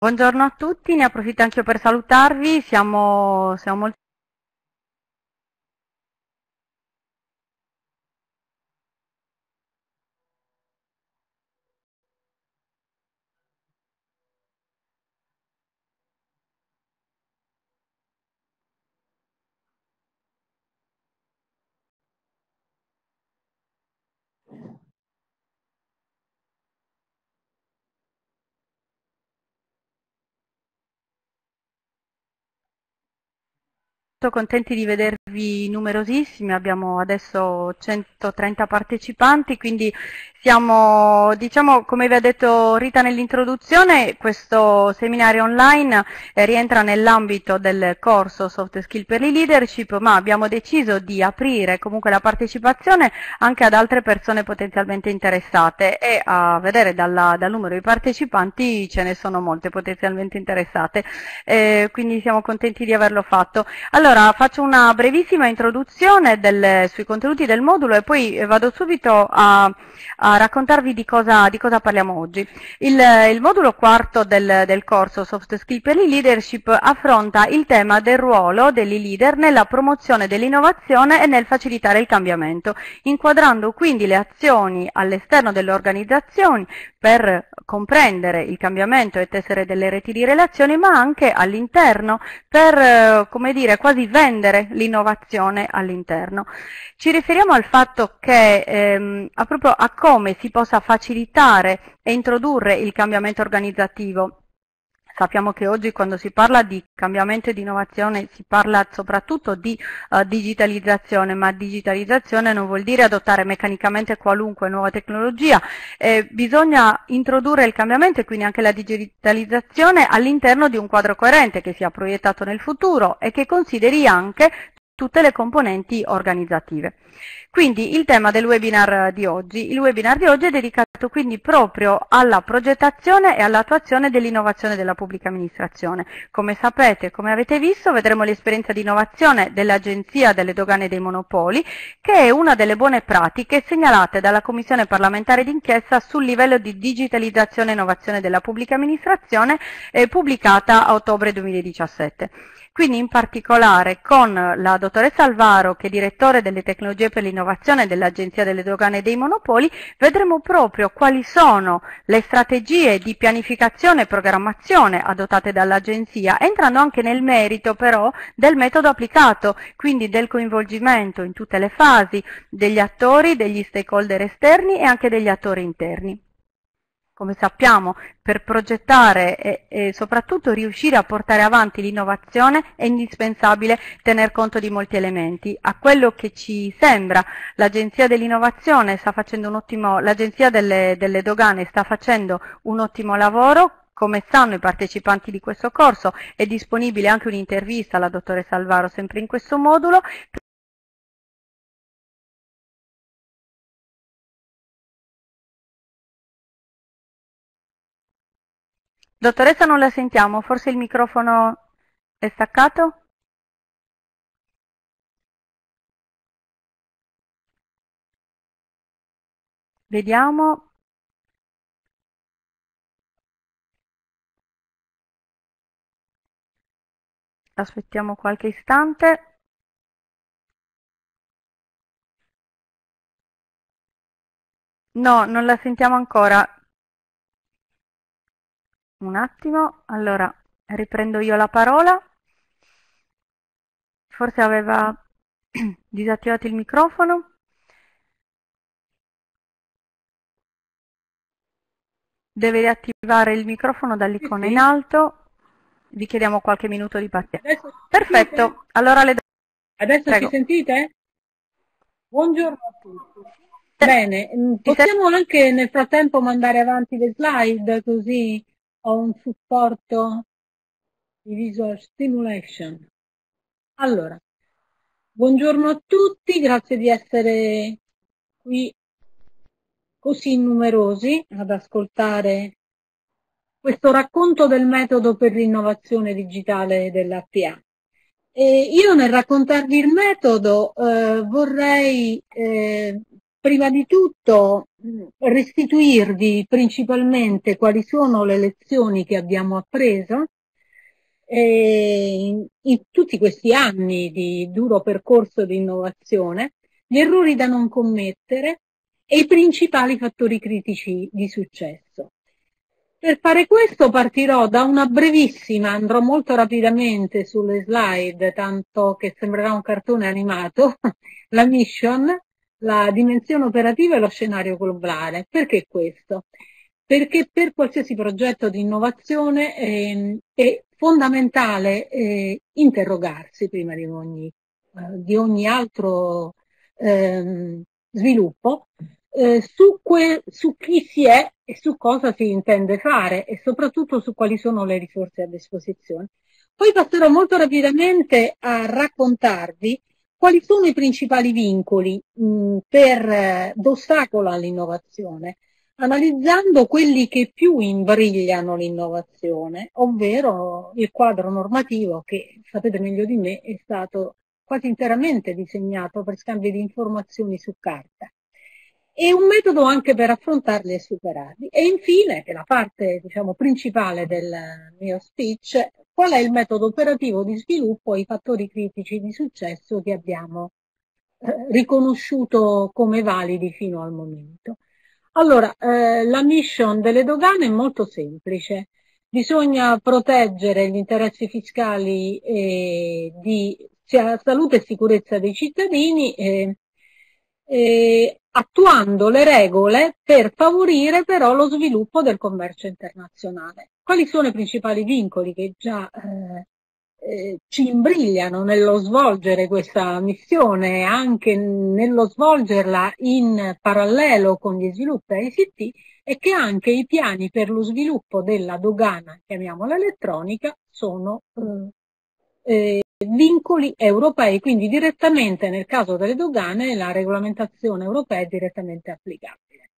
Buongiorno a tutti, ne approfitto anche io per salutarvi, siamo, siamo molto contenti di vedervi numerosissimi, abbiamo adesso 130 partecipanti, quindi siamo, diciamo, come vi ha detto Rita nell'introduzione, questo seminario online eh, rientra nell'ambito del corso Soft Skill per le Leadership, ma abbiamo deciso di aprire comunque la partecipazione anche ad altre persone potenzialmente interessate e a vedere dalla, dal numero di partecipanti ce ne sono molte potenzialmente interessate, eh, quindi siamo contenti di averlo fatto. Allora, faccio una brevissima introduzione del, sui contenuti del modulo e poi vado subito a, a raccontarvi di cosa, di cosa parliamo oggi. Il, il, modulo quarto del, del corso Soft Skill per il Leadership affronta il tema del ruolo degli leader nella promozione dell'innovazione e nel facilitare il cambiamento, inquadrando quindi le azioni all'esterno delle organizzazioni per comprendere il cambiamento e tessere delle reti di relazioni, ma anche all'interno per, come dire, quasi vendere l'innovazione all'interno. Ci riferiamo al fatto che, ehm, a proprio a come si possa facilitare e introdurre il cambiamento organizzativo. Sappiamo che oggi quando si parla di cambiamento e di innovazione si parla soprattutto di uh, digitalizzazione, ma digitalizzazione non vuol dire adottare meccanicamente qualunque nuova tecnologia, eh, bisogna introdurre il cambiamento e quindi anche la digitalizzazione all'interno di un quadro coerente che sia proiettato nel futuro e che consideri anche tutte le componenti organizzative. Quindi il tema del webinar di oggi. Il webinar di oggi è dedicato quindi proprio alla progettazione e all'attuazione dell'innovazione della pubblica amministrazione. Come sapete, come avete visto, vedremo l'esperienza di innovazione dell'Agenzia delle Dogane dei Monopoli, che è una delle buone pratiche segnalate dalla Commissione parlamentare d'inchiesta sul livello di digitalizzazione e innovazione della pubblica amministrazione, eh, pubblicata a ottobre 2017 quindi in particolare con la dottoressa Alvaro, che è direttore delle tecnologie per l'innovazione dell'Agenzia delle Dogane e dei Monopoli, vedremo proprio quali sono le strategie di pianificazione e programmazione adottate dall'Agenzia, entrando anche nel merito però del metodo applicato, quindi del coinvolgimento in tutte le fasi degli attori, degli stakeholder esterni e anche degli attori interni come sappiamo, per progettare e, e, soprattutto riuscire a portare avanti l'innovazione è indispensabile tener conto di molti elementi. A quello che ci sembra, l'Agenzia dell'Innovazione sta facendo un ottimo, l'Agenzia delle, delle Dogane sta facendo un ottimo lavoro, come sanno i partecipanti di questo corso, è disponibile anche un'intervista alla dottoressa Alvaro sempre in questo modulo, Dottoressa non la sentiamo, forse il microfono è staccato? Vediamo. Aspettiamo qualche istante. No, non la sentiamo ancora. Un attimo, allora riprendo io la parola. Forse aveva disattivato il microfono. Deve riattivare il microfono dall'icona in alto. Vi chiediamo qualche minuto di pazienza. Perfetto, allora le do... Adesso Prego. ci sentite? Buongiorno a tutti. Bene, possiamo anche nel frattempo mandare avanti le slide così ho un supporto di visual stimulation. Allora, buongiorno a tutti, grazie di essere qui così numerosi ad ascoltare questo racconto del metodo per l'innovazione digitale dell'APA. E io nel raccontarvi il metodo eh, vorrei eh, prima di tutto restituirvi principalmente quali sono le lezioni che abbiamo appreso in tutti questi anni di duro percorso di innovazione, gli errori da non commettere e i principali fattori critici di successo. Per fare questo partirò da una brevissima, andrò molto rapidamente sulle slide, tanto che sembrerà un cartone animato, la mission, la dimensione operativa e lo scenario globale. Perché questo? Perché per qualsiasi progetto di innovazione eh, è fondamentale eh, interrogarsi prima di ogni, eh, di ogni altro ehm, sviluppo eh, su, que, su chi si è e su cosa si intende fare e soprattutto su quali sono le risorse a disposizione. Poi passerò molto rapidamente a raccontarvi quali sono i principali vincoli mh, per eh, d'ostacolo all'innovazione, analizzando quelli che più imbrigliano l'innovazione, ovvero il quadro normativo che, sapete meglio di me, è stato quasi interamente disegnato per scambi di informazioni su carta e un metodo anche per affrontarli e superarli. E infine, che è la parte diciamo, principale del mio speech, qual è il metodo operativo di sviluppo e i fattori critici di successo che abbiamo eh, riconosciuto come validi fino al momento. Allora, eh, la mission delle dogane è molto semplice. Bisogna proteggere gli interessi fiscali eh, di salute e sicurezza dei cittadini eh, eh, attuando le regole per favorire però lo sviluppo del commercio internazionale. Quali sono i principali vincoli che già eh, eh, ci imbrigliano nello svolgere questa missione, anche nello svolgerla in parallelo con gli sviluppi ICT e che anche i piani per lo sviluppo della dogana, chiamiamola elettronica, sono eh, eh vincoli europei, quindi direttamente nel caso delle dogane la regolamentazione europea è direttamente applicabile.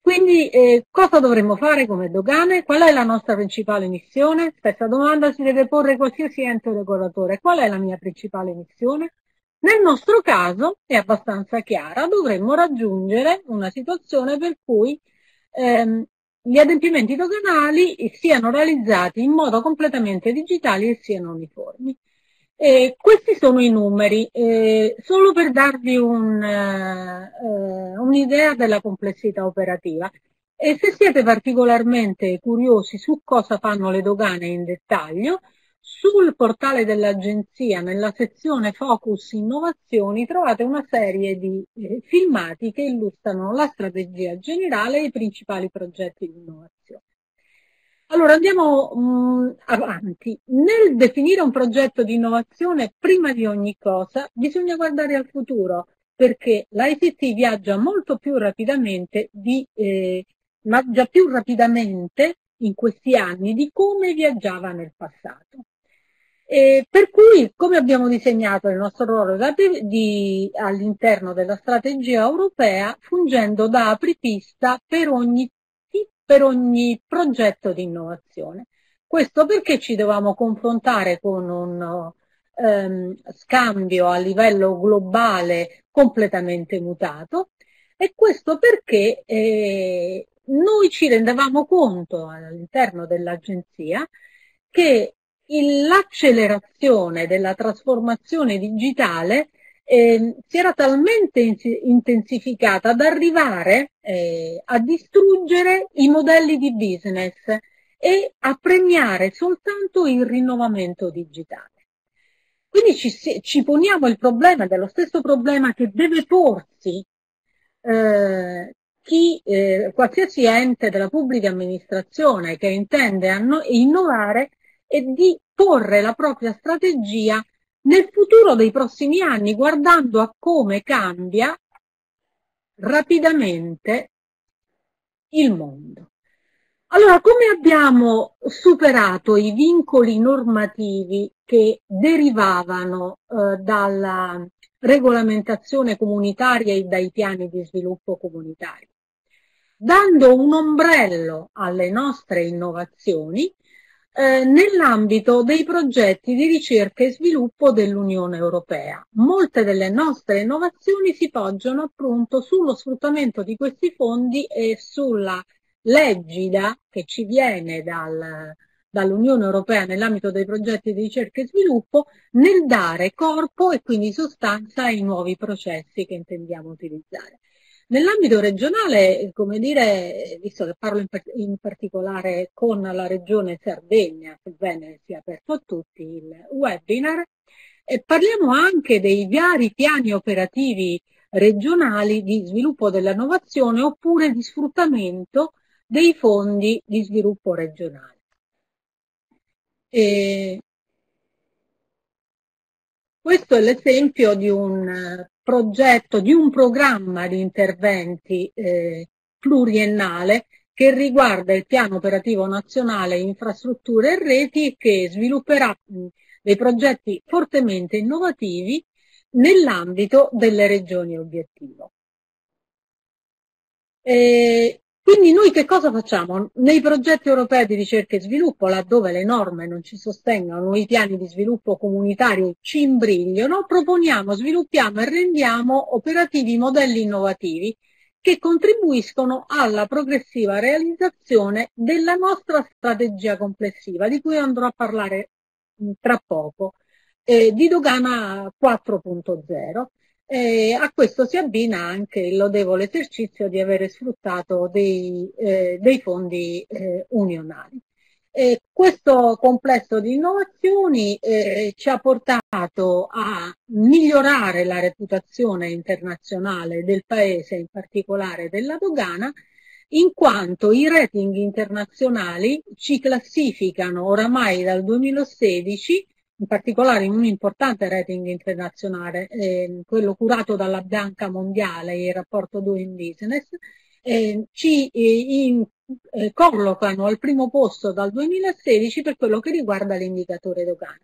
Quindi eh, cosa dovremmo fare come dogane? Qual è la nostra principale missione? Stessa domanda si deve porre qualsiasi ente regolatore. Qual è la mia principale missione? Nel nostro caso è abbastanza chiara, dovremmo raggiungere una situazione per cui ehm, gli adempimenti doganali siano realizzati in modo completamente digitale e siano uniformi. Eh, questi sono i numeri, eh, solo per darvi un, uh, un'idea della complessità operativa. E se siete particolarmente curiosi su cosa fanno le dogane in dettaglio, sul portale dell'agenzia, nella sezione Focus Innovazioni, trovate una serie di eh, filmati che illustrano la strategia generale e i principali progetti di innovazione. Allora andiamo mh, mm, avanti. Nel definire un progetto di innovazione, prima di ogni cosa, bisogna guardare al futuro, perché l'ICT viaggia molto più rapidamente, di, eh, ma già più rapidamente in questi anni di come viaggiava nel passato. E per cui, come abbiamo disegnato il nostro ruolo all'interno della strategia europea, fungendo da apripista per ogni per ogni progetto di innovazione. Questo perché ci dovevamo confrontare con un ehm, scambio a livello globale completamente mutato e questo perché eh, noi ci rendevamo conto all'interno dell'agenzia che l'accelerazione della trasformazione digitale eh, si era talmente intensificata da arrivare eh, a distruggere i modelli di business e a premiare soltanto il rinnovamento digitale. Quindi ci, ci poniamo il problema, dello stesso problema che deve porsi eh, chi, eh, qualsiasi ente della pubblica amministrazione che intende innovare e di porre la propria strategia nel futuro dei prossimi anni, guardando a come cambia rapidamente il mondo. Allora, come abbiamo superato i vincoli normativi che derivavano eh, dalla regolamentazione comunitaria e dai piani di sviluppo comunitari? Dando un ombrello alle nostre innovazioni, eh, nell'ambito dei progetti di ricerca e sviluppo dell'Unione Europea. Molte delle nostre innovazioni si poggiano appunto sullo sfruttamento di questi fondi e sulla leggida che ci viene dal, dall'Unione Europea nell'ambito dei progetti di ricerca e sviluppo nel dare corpo e quindi sostanza ai nuovi processi che intendiamo utilizzare. Nell'ambito regionale, come dire, visto che parlo in, in, particolare con la regione Sardegna, sebbene sia aperto a tutti il webinar, eh, parliamo anche dei vari piani operativi regionali di sviluppo dell'innovazione oppure di sfruttamento dei fondi di sviluppo regionale. E questo è l'esempio di un progetto, di un programma di interventi eh, pluriennale che riguarda il piano operativo nazionale infrastrutture e reti che svilupperà dei progetti fortemente innovativi nell'ambito delle regioni obiettivo. E quindi noi che cosa facciamo? Nei progetti europei di ricerca e sviluppo, laddove le norme non ci sostengono, i piani di sviluppo comunitari ci imbrigliano, proponiamo, sviluppiamo e rendiamo operativi modelli innovativi che contribuiscono alla progressiva realizzazione della nostra strategia complessiva, di cui andrò a parlare tra poco, eh, di dogana 4.0 e a questo si abbina anche il lodevole esercizio di avere sfruttato dei, eh, dei fondi eh, unionali. E questo complesso di innovazioni eh, ci ha portato a migliorare la reputazione internazionale del Paese, in particolare della dogana, in quanto i rating internazionali ci classificano oramai dal 2016 in particolare in un importante rating internazionale, eh, quello curato dalla Banca Mondiale, il rapporto Doing Business, eh, ci in, eh, collocano al primo posto dal 2016 per quello che riguarda l'indicatore dogana.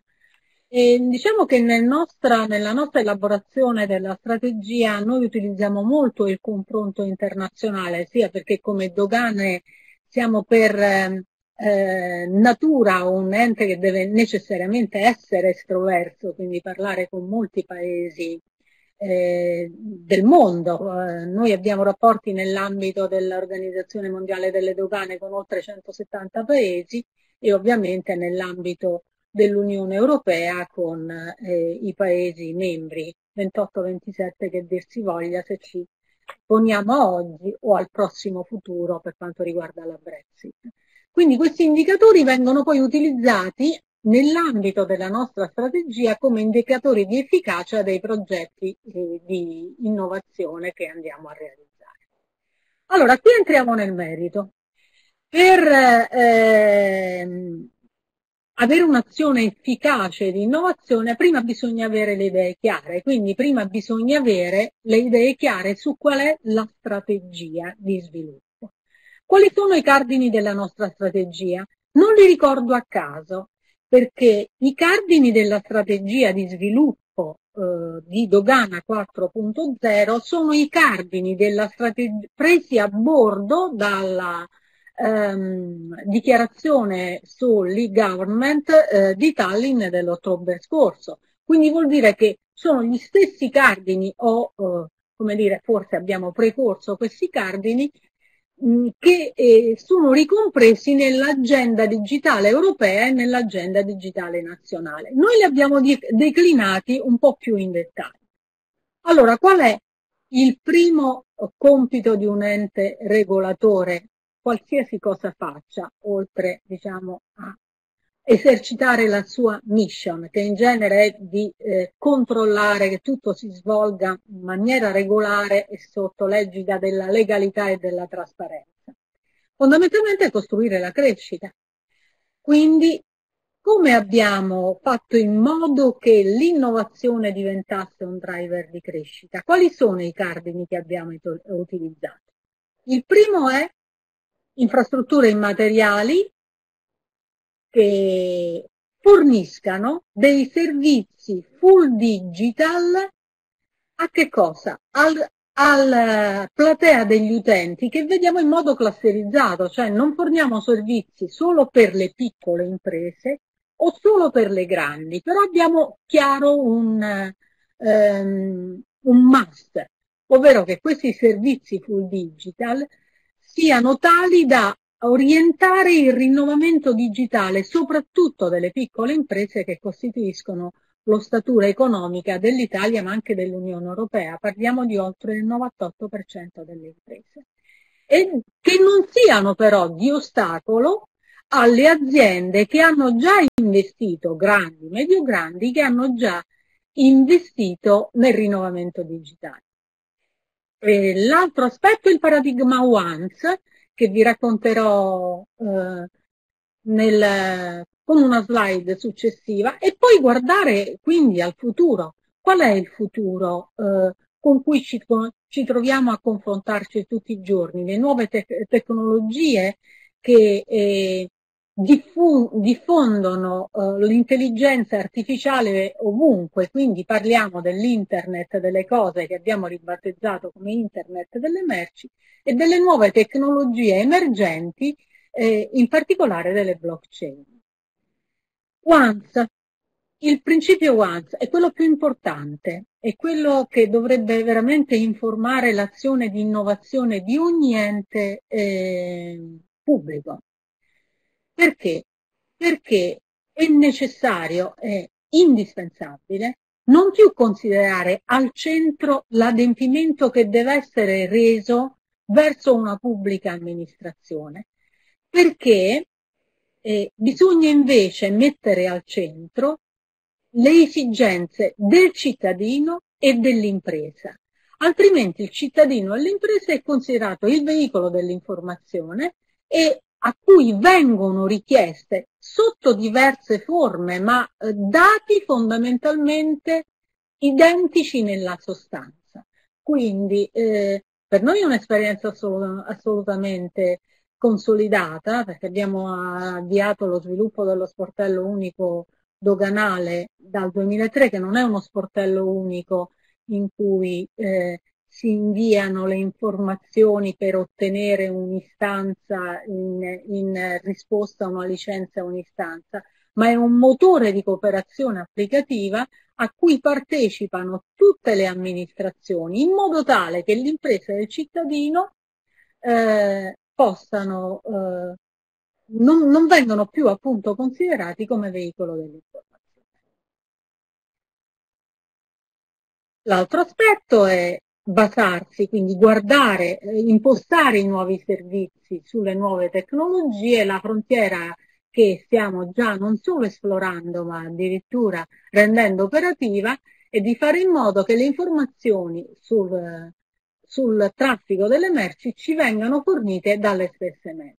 E diciamo che nel nostra, nella nostra elaborazione della strategia noi utilizziamo molto il confronto internazionale, sia perché come dogane siamo per ehm, eh, natura un ente che deve necessariamente essere estroverso, quindi parlare con molti paesi eh, del mondo. Eh, noi abbiamo rapporti nell'ambito dell'Organizzazione Mondiale delle Dogane con oltre 170 paesi e ovviamente nell'ambito dell'Unione Europea con eh, i paesi membri 28-27 che dir si voglia se ci poniamo oggi o al prossimo futuro per quanto riguarda la Brexit. Quindi questi indicatori vengono poi utilizzati nell'ambito della nostra strategia come indicatori di efficacia dei progetti eh, di innovazione che andiamo a realizzare. Allora, qui entriamo nel merito. Per eh, avere un'azione efficace di innovazione, prima bisogna avere le idee chiare, quindi prima bisogna avere le idee chiare su qual è la strategia di sviluppo. Quali sono i cardini della nostra strategia? Non li ricordo a caso, perché i cardini della strategia di sviluppo eh, di Dogana 4.0 sono i cardini della strategia presi a bordo dalla ehm, dichiarazione sull'e-government eh, di Tallinn dell'ottobre scorso. Quindi vuol dire che sono gli stessi cardini o, eh, come dire, forse abbiamo precorso questi cardini che eh, sono ricompresi nell'agenda digitale europea e nell'agenda digitale nazionale. Noi li abbiamo declinati un po' più in dettaglio. Allora, qual è il primo compito di un ente regolatore, qualsiasi cosa faccia, oltre diciamo, a esercitare la sua mission, che in genere è di eh, controllare che tutto si svolga in maniera regolare e sotto l'egida della legalità e della trasparenza. Fondamentalmente è costruire la crescita. Quindi come abbiamo fatto in modo che l'innovazione diventasse un driver di crescita? Quali sono i cardini che abbiamo utilizzato? Il primo è infrastrutture immateriali che forniscano dei servizi full digital a che cosa? Al, alla platea degli utenti che vediamo in modo clusterizzato, cioè non forniamo servizi solo per le piccole imprese o solo per le grandi, però abbiamo chiaro un, um, un must, ovvero che questi servizi full digital siano tali da orientare il rinnovamento digitale soprattutto delle piccole imprese che costituiscono l'ossatura economica dell'Italia ma anche dell'Unione Europea, parliamo di oltre il 98% delle imprese, e che non siano però di ostacolo alle aziende che hanno già investito, grandi, medio-grandi, che hanno già investito nel rinnovamento digitale. L'altro aspetto è il paradigma once, che vi racconterò eh, nel, con una slide successiva e poi guardare quindi al futuro. Qual è il futuro eh, con cui ci, ci, troviamo a confrontarci tutti i giorni? Le nuove te- tecnologie che eh, diffondono eh, l'intelligenza artificiale ovunque, quindi parliamo dell'internet delle cose che abbiamo ribattezzato come internet delle merci e delle nuove tecnologie emergenti, eh, in particolare delle blockchain. Once, il principio once è quello più importante, è quello che dovrebbe veramente informare l'azione di innovazione di ogni ente eh, pubblico. Perché? Perché è necessario, è indispensabile, non più considerare al centro l'adempimento che deve essere reso verso una pubblica amministrazione, perché eh, bisogna invece mettere al centro le esigenze del cittadino e dell'impresa. Altrimenti il cittadino e l'impresa è considerato il veicolo dell'informazione e a cui vengono richieste sotto diverse forme, ma eh, dati fondamentalmente identici nella sostanza. Quindi eh, per noi è un'esperienza assolut- assolutamente consolidata perché abbiamo avviato lo sviluppo dello sportello unico doganale dal 2003 che non è uno sportello unico in cui eh, si inviano le informazioni per ottenere un'istanza in, in risposta a una licenza a un'istanza, ma è un motore di cooperazione applicativa a cui partecipano tutte le amministrazioni in modo tale che l'impresa e il cittadino eh, possano, eh, non, non vengono più appunto considerati come veicolo dell'informazione. L'altro aspetto è basarsi, quindi guardare, eh, impostare i nuovi servizi sulle nuove tecnologie, la frontiera che stiamo già non solo esplorando ma addirittura rendendo operativa è di fare in modo che le informazioni sul, sul traffico delle merci ci vengano fornite dalle stesse merci.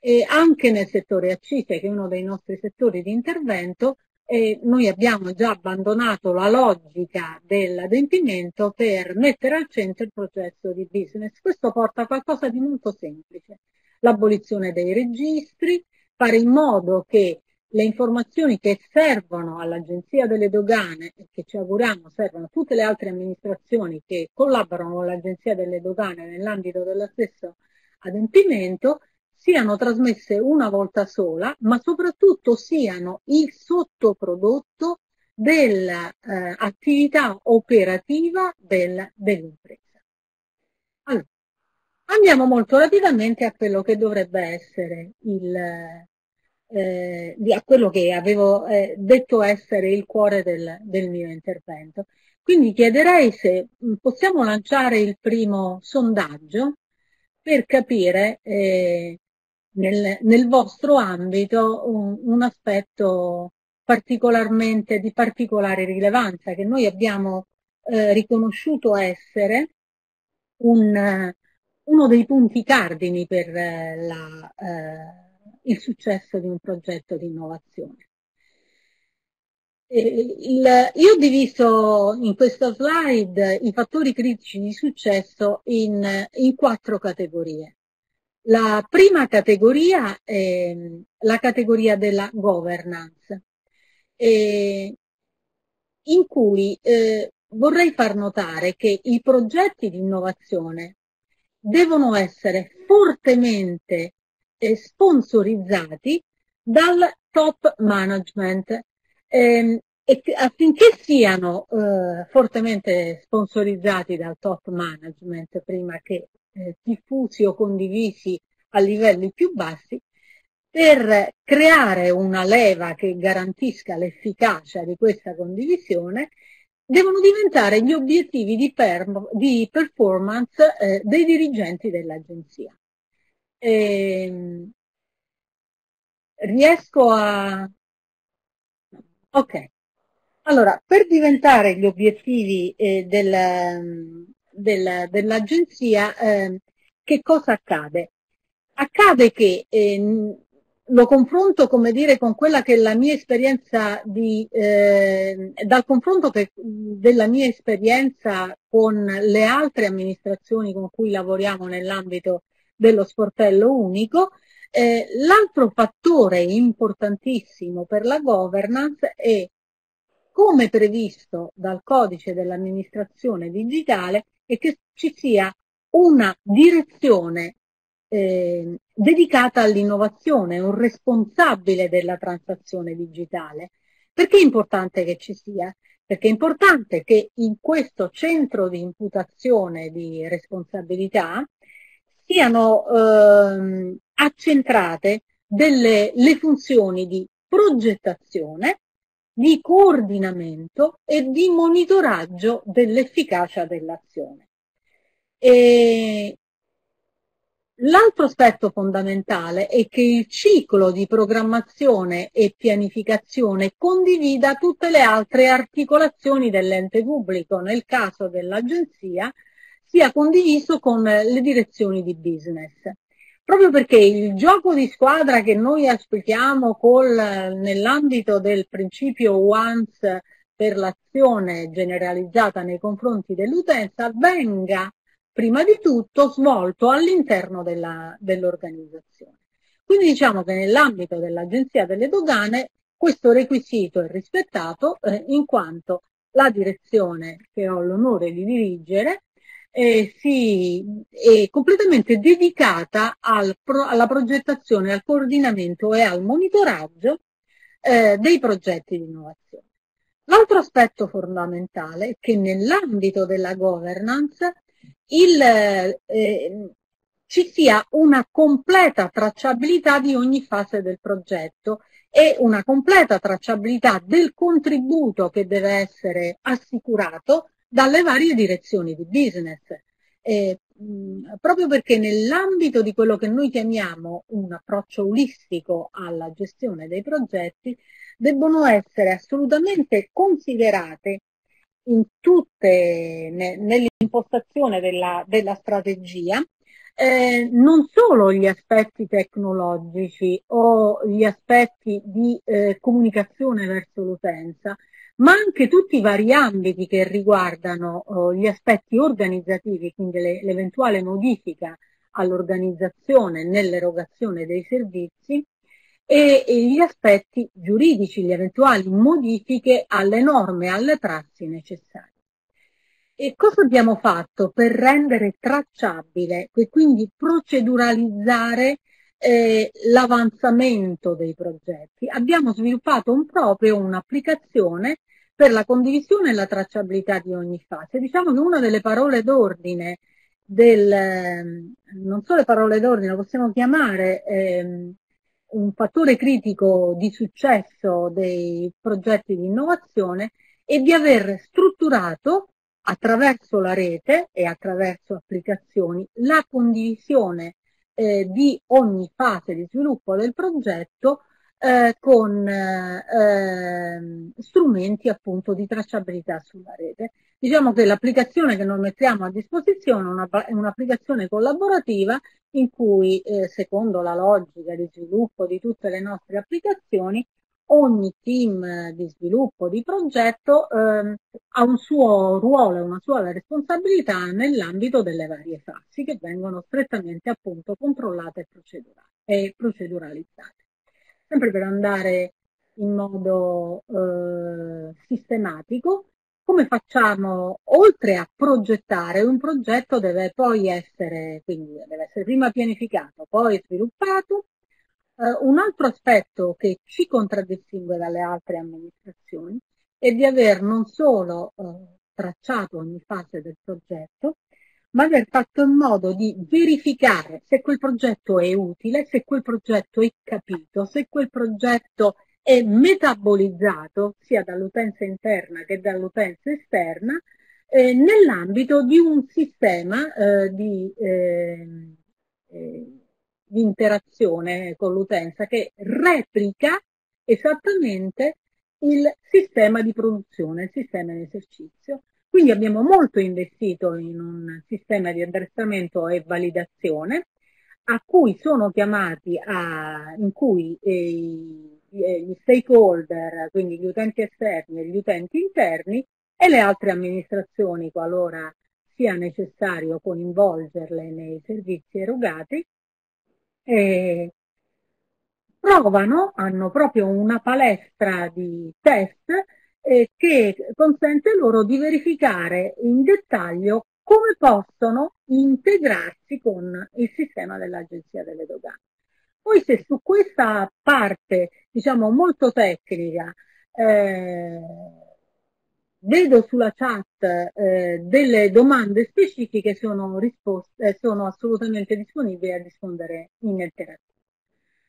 E anche nel settore accise, che è uno dei nostri settori di intervento, e noi abbiamo già abbandonato la logica dell'adempimento per mettere al centro il processo di business. Questo porta a qualcosa di molto semplice, l'abolizione dei registri, fare in modo che le informazioni che servono all'Agenzia delle Dogane e che ci auguriamo servono a tutte le altre amministrazioni che collaborano con l'Agenzia delle Dogane nell'ambito dello stesso adempimento siano trasmesse una volta sola, ma soprattutto siano il sottoprodotto dell'attività eh, operativa del, dell'impresa. Allora, andiamo molto rapidamente a quello che dovrebbe essere il, eh, a quello che avevo eh, detto essere il cuore del, del mio intervento. Quindi chiederei se mm, possiamo lanciare il primo sondaggio per capire eh, nel, nel vostro ambito un, un, aspetto particolarmente di particolare rilevanza che noi abbiamo eh, riconosciuto essere un, uno dei punti cardini per eh, la, eh, il successo di un progetto di innovazione. Il, io ho diviso in questa slide i fattori critici di successo in, in quattro categorie. La prima categoria è la categoria della governance, eh, in cui eh, vorrei far notare che i progetti di innovazione devono essere fortemente eh, sponsorizzati dal top management. Eh, e affinché siano eh, fortemente sponsorizzati dal top management prima che eh, diffusi o condivisi a livelli più bassi, per creare una leva che garantisca l'efficacia di questa condivisione, devono diventare gli obiettivi di, per, di performance eh, dei dirigenti dell'agenzia. Ehm, riesco a... Ok. Allora, per diventare gli obiettivi eh, del, del, dell'agenzia, eh, che cosa accade? Accade che eh, lo confronto, come dire, con quella che è la mia esperienza di, eh, dal confronto che, della mia esperienza con le altre amministrazioni con cui lavoriamo nell'ambito dello sportello unico, eh, l'altro fattore importantissimo per la governance è come previsto dal codice dell'amministrazione digitale è che ci sia una direzione eh, dedicata all'innovazione, un responsabile della transazione digitale. Perché è importante che ci sia? Perché è importante che in questo centro di imputazione di responsabilità siano eh, accentrate delle, le funzioni di progettazione, di coordinamento e di monitoraggio dell'efficacia dell'azione. L'altro aspetto fondamentale è che il ciclo di programmazione e pianificazione condivida tutte le altre articolazioni dell'ente pubblico, nel caso dell'agenzia sia condiviso con le direzioni di business. Proprio perché il gioco di squadra che noi auspichiamo nell'ambito del principio once per l'azione generalizzata nei confronti dell'utenza venga prima di tutto svolto all'interno dell'organizzazione. Quindi diciamo che nell'ambito dell'Agenzia delle Dogane questo requisito è rispettato eh, in quanto la direzione che ho l'onore di dirigere eh, si, è completamente dedicata al pro, alla progettazione, al coordinamento e al monitoraggio eh, dei progetti di innovazione. L'altro aspetto fondamentale è che nell'ambito della governance il, eh, ci sia una completa tracciabilità di ogni fase del progetto e una completa tracciabilità del contributo che deve essere assicurato dalle varie direzioni di business. Eh, mh, proprio perché nell'ambito di quello che noi chiamiamo un approccio olistico alla gestione dei progetti, debbono essere assolutamente considerate tutte, ne, nell'impostazione della, della strategia, eh, non solo gli aspetti tecnologici o gli aspetti di eh, comunicazione verso l'utenza, ma anche tutti i vari ambiti che riguardano oh, gli aspetti organizzativi, quindi le, l'eventuale modifica all'organizzazione nell'erogazione dei servizi, e, e gli aspetti giuridici, le eventuali modifiche alle norme, alle prassi necessarie. E cosa abbiamo fatto per rendere tracciabile e quindi proceduralizzare eh, l'avanzamento dei progetti? Abbiamo sviluppato un proprio un'applicazione per la condivisione e la tracciabilità di ogni fase. Diciamo che una delle parole d'ordine del, non solo le parole d'ordine, possiamo chiamare eh, un fattore critico di successo dei progetti di innovazione è di aver strutturato attraverso la rete e attraverso applicazioni la condivisione eh, di ogni fase di sviluppo del progetto eh, con eh, strumenti appunto di tracciabilità sulla rete. Diciamo che l'applicazione che noi mettiamo a disposizione è, una, è un'applicazione collaborativa in cui, eh, secondo la logica di sviluppo di tutte le nostre applicazioni, ogni team di sviluppo di progetto eh, ha un suo ruolo e una sua responsabilità nell'ambito delle varie fasi che vengono strettamente appunto controllate e proceduralizzate. Sempre per andare in modo eh, sistematico, come facciamo, oltre a progettare, un progetto deve poi essere, quindi deve essere prima pianificato, poi sviluppato. Eh, un altro aspetto che ci contraddistingue dalle altre amministrazioni è di aver non solo eh, tracciato ogni fase del progetto, ma aver fatto in modo di verificare se quel progetto è utile, se quel progetto è capito, se quel progetto è metabolizzato sia dall'utenza interna che dall'utenza esterna eh, nell'ambito di un sistema eh, di, eh, di interazione con l'utenza che replica esattamente il sistema di produzione, il sistema di esercizio. Quindi abbiamo molto investito in un sistema di addestramento e validazione a cui sono chiamati a, in cui eh, gli stakeholder, quindi gli utenti esterni e gli utenti interni e le altre amministrazioni qualora sia necessario coinvolgerle nei servizi erogati, eh, provano, hanno proprio una palestra di test eh, che consente loro di verificare in dettaglio come possono integrarsi con il sistema dell'Agenzia delle Dogane. Poi se su questa parte, diciamo, molto tecnica, eh, vedo sulla chat eh, delle domande specifiche, sono, risposte, sono assolutamente disponibili a rispondere in interattiva.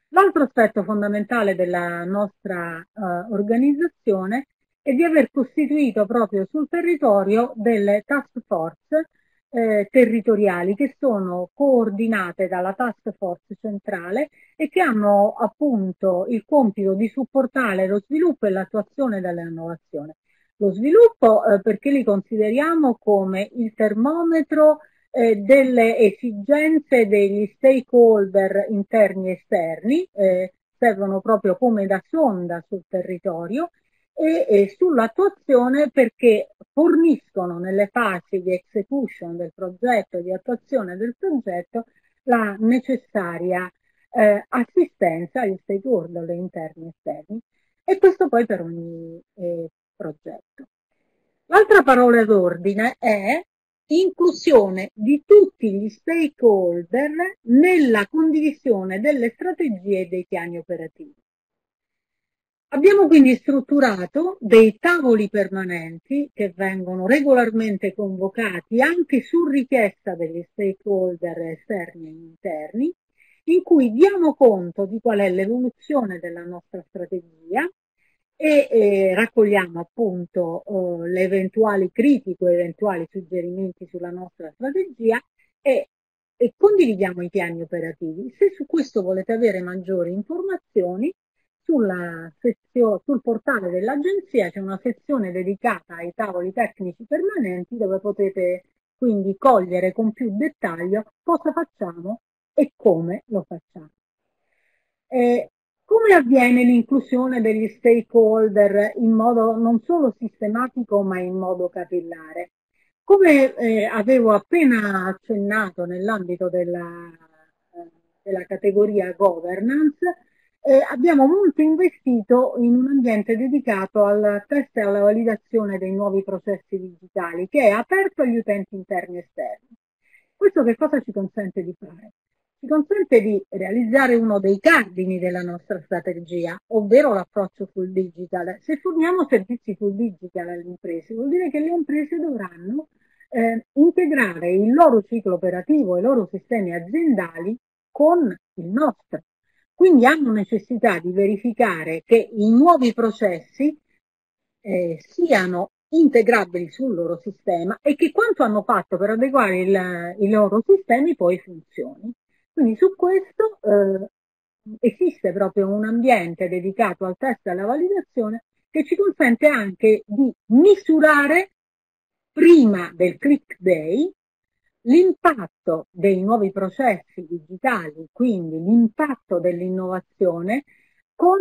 L'altro aspetto fondamentale della nostra eh, organizzazione e di aver costituito proprio sul territorio delle task force eh, territoriali che sono coordinate dalla task force centrale e che hanno appunto il compito di supportare lo sviluppo e l'attuazione dell'innovazione. Lo sviluppo eh, perché li consideriamo come il termometro eh, delle esigenze degli stakeholder interni e esterni, eh, servono proprio come da sonda sul territorio e, e sull'attuazione perché forniscono nelle fasi di execution del progetto di attuazione del progetto la necessaria eh, assistenza agli stakeholder interni e esterni e questo poi per ogni eh, progetto. L'altra parola d'ordine è inclusione di tutti gli stakeholder nella condivisione delle strategie e dei piani operativi. Abbiamo quindi strutturato dei tavoli permanenti che vengono regolarmente convocati anche su richiesta degli stakeholder esterni e interni, in cui diamo conto di qual è l'evoluzione della nostra strategia e eh, raccogliamo appunto eh, le eventuali critiche eventuali suggerimenti sulla nostra strategia e, e condividiamo i piani operativi. Se su questo volete avere maggiori informazioni, sezione, sul portale dell'agenzia c'è una sezione dedicata ai tavoli tecnici permanenti dove potete quindi cogliere con più dettaglio cosa facciamo e come lo facciamo. Eh, come avviene l'inclusione degli stakeholder in modo non solo sistematico ma in modo capillare? Come eh, avevo appena accennato nell'ambito della, eh, della categoria governance, eh, abbiamo molto investito in un ambiente dedicato al test e alla validazione dei nuovi processi digitali, che è aperto agli utenti interni e esterni. Questo che cosa ci consente di fare? Ci consente di realizzare uno dei cardini della nostra strategia, ovvero l'approccio full digital. Se forniamo servizi full digital alle imprese, vuol dire che le imprese dovranno eh, integrare il loro ciclo operativo e i loro sistemi aziendali con il nostro quindi hanno necessità di verificare che i nuovi processi eh, siano integrabili sul loro sistema e che quanto hanno fatto per adeguare il, i loro sistemi poi funzioni. Quindi su questo eh, esiste proprio un ambiente dedicato al test e alla validazione che ci consente anche di misurare prima del click day l'impatto dei nuovi processi digitali, quindi l'impatto dell'innovazione, con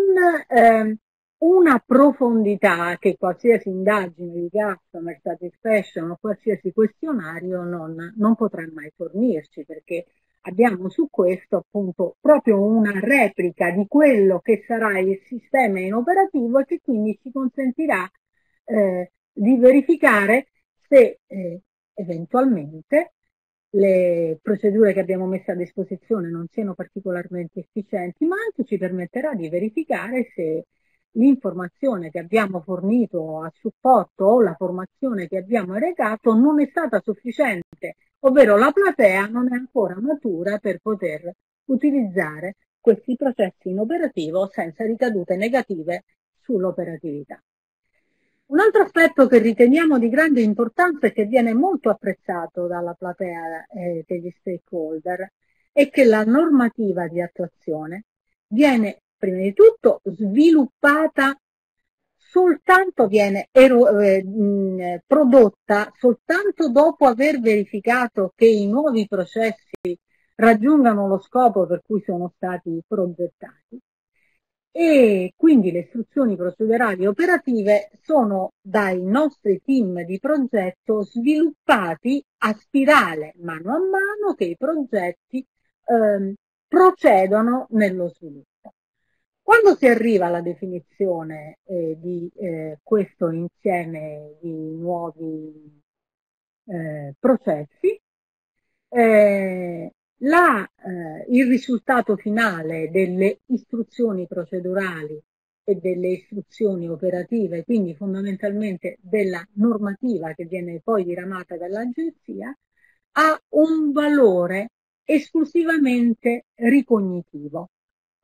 eh, una profondità che qualsiasi indagine di customer satisfaction o qualsiasi questionario non, non potrà mai fornirci, perché abbiamo su questo appunto proprio una replica di quello che sarà il sistema in operativo e che quindi ci consentirà eh, di verificare se eh, eventualmente le procedure che abbiamo messo a disposizione non siano particolarmente efficienti, ma anche ci permetterà di verificare se l'informazione che abbiamo fornito a supporto o la formazione che abbiamo erogato non è stata sufficiente, ovvero la platea non è ancora matura per poter utilizzare questi processi in operativo senza ricadute negative sull'operatività. Un altro aspetto che riteniamo di grande importanza e che viene molto apprezzato dalla platea eh, degli stakeholder è che la normativa di attuazione viene prima di tutto sviluppata soltanto viene eh, mh, prodotta soltanto dopo aver verificato che i nuovi processi raggiungano lo scopo per cui sono stati progettati e quindi le istruzioni procedurali operative sono dai nostri team di progetto sviluppati a spirale mano a mano che i progetti eh, procedono nello sviluppo. Quando si arriva alla definizione eh, di eh, questo insieme di nuovi eh, processi, eh, la, eh, il risultato finale delle istruzioni procedurali e delle istruzioni operative, quindi fondamentalmente della normativa che viene poi diramata dall'agenzia, ha un valore esclusivamente ricognitivo,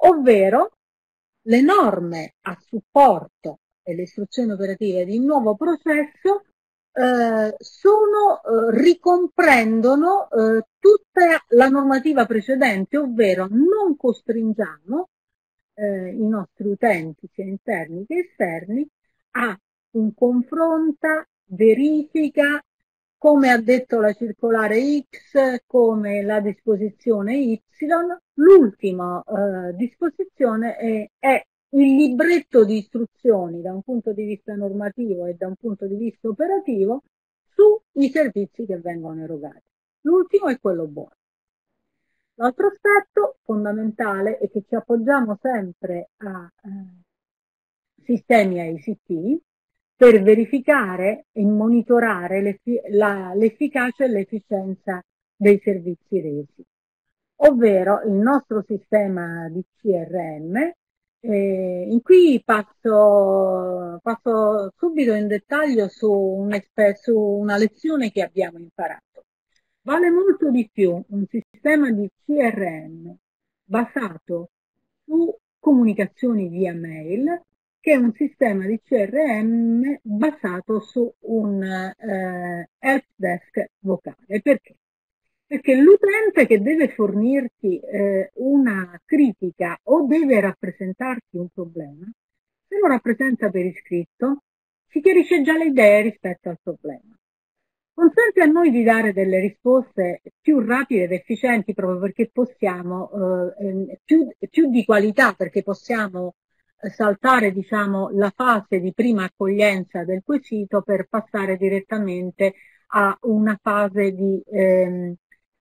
ovvero le norme a supporto e le istruzioni operative di un nuovo processo eh, sono, eh, ricomprendono eh, tutta la normativa precedente, ovvero non costringiamo eh, i nostri utenti, sia interni che esterni, a un confronto, verifica, come ha detto la circolare X, come la disposizione Y, l'ultima eh, disposizione è, è il libretto di istruzioni da un punto di vista normativo e da un punto di vista operativo sui servizi che vengono erogati. L'ultimo è quello buono. L'altro aspetto fondamentale è che ci appoggiamo sempre a eh, sistemi ICT per verificare e monitorare l'efficacia e l'efficienza dei servizi resi. Ovvero il nostro sistema di CRM eh, in cui passo, passo, subito in dettaglio su, un, su una lezione che abbiamo imparato. Vale molto di più un sistema di CRM basato su comunicazioni via mail che un sistema di CRM basato su un eh, help desk vocale. Perché? Perché l'utente che deve fornirti eh, una critica o deve rappresentarti un problema, se lo rappresenta per iscritto, ci chiarisce già le idee rispetto al problema. Consente a noi di dare delle risposte più rapide ed efficienti proprio perché possiamo, eh, più, più di qualità, perché possiamo eh, saltare diciamo, la fase di prima accoglienza del quesito per passare direttamente a una fase di ehm,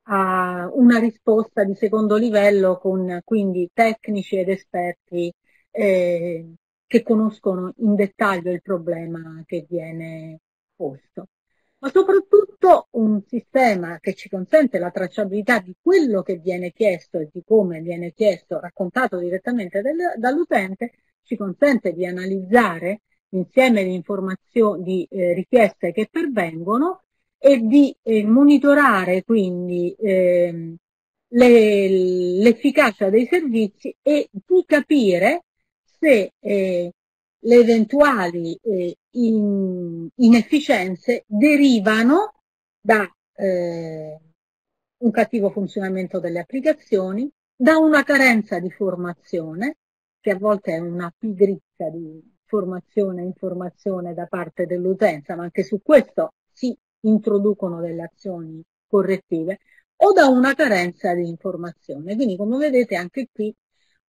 a una risposta di secondo livello con quindi tecnici ed esperti eh, che conoscono in dettaglio il problema che viene posto. Ma soprattutto un sistema che ci consente la tracciabilità di quello che viene chiesto e di come viene chiesto, raccontato direttamente del, dall'utente, ci consente di analizzare l'insieme di di eh, richieste che pervengono e di eh, monitorare quindi eh, le, l'efficacia dei servizi e di capire se eh, le eventuali eh, in, inefficienze derivano da eh, un cattivo funzionamento delle applicazioni, da una carenza di formazione, che a volte è una pigrizia di formazione e informazione da parte dell'utenza, ma anche su questo introducono delle azioni correttive o da una carenza di informazione. Quindi come vedete anche qui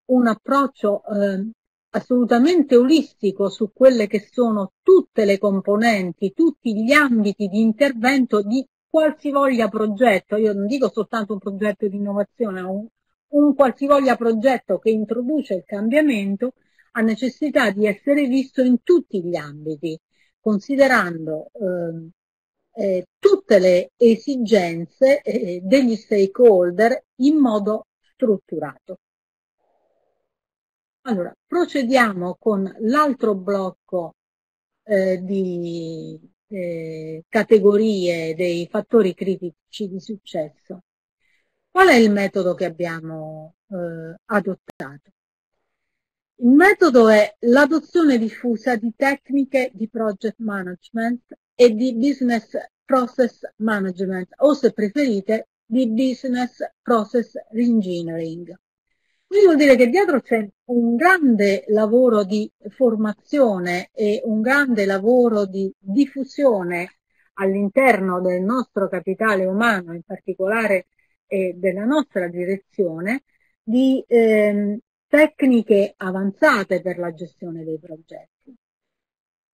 un approccio eh, assolutamente olistico su quelle che sono tutte le componenti, tutti gli ambiti di intervento di qualsivoglia progetto, io non dico soltanto un progetto di innovazione, un, un qualsivoglia progetto che introduce il cambiamento ha necessità di essere visto in tutti gli ambiti considerando eh, eh, tutte le esigenze eh, degli stakeholder in modo strutturato. Allora, procediamo con l'altro blocco eh, di eh, categorie dei fattori critici di successo. Qual è il metodo che abbiamo eh, adottato? Il metodo è l'adozione diffusa di tecniche di project management e di business process management o se preferite di business process engineering. Quindi vuol dire che dietro c'è un grande lavoro di formazione e un grande lavoro di diffusione all'interno del nostro capitale umano, in particolare eh, della nostra direzione, di ehm, tecniche avanzate per la gestione dei progetti.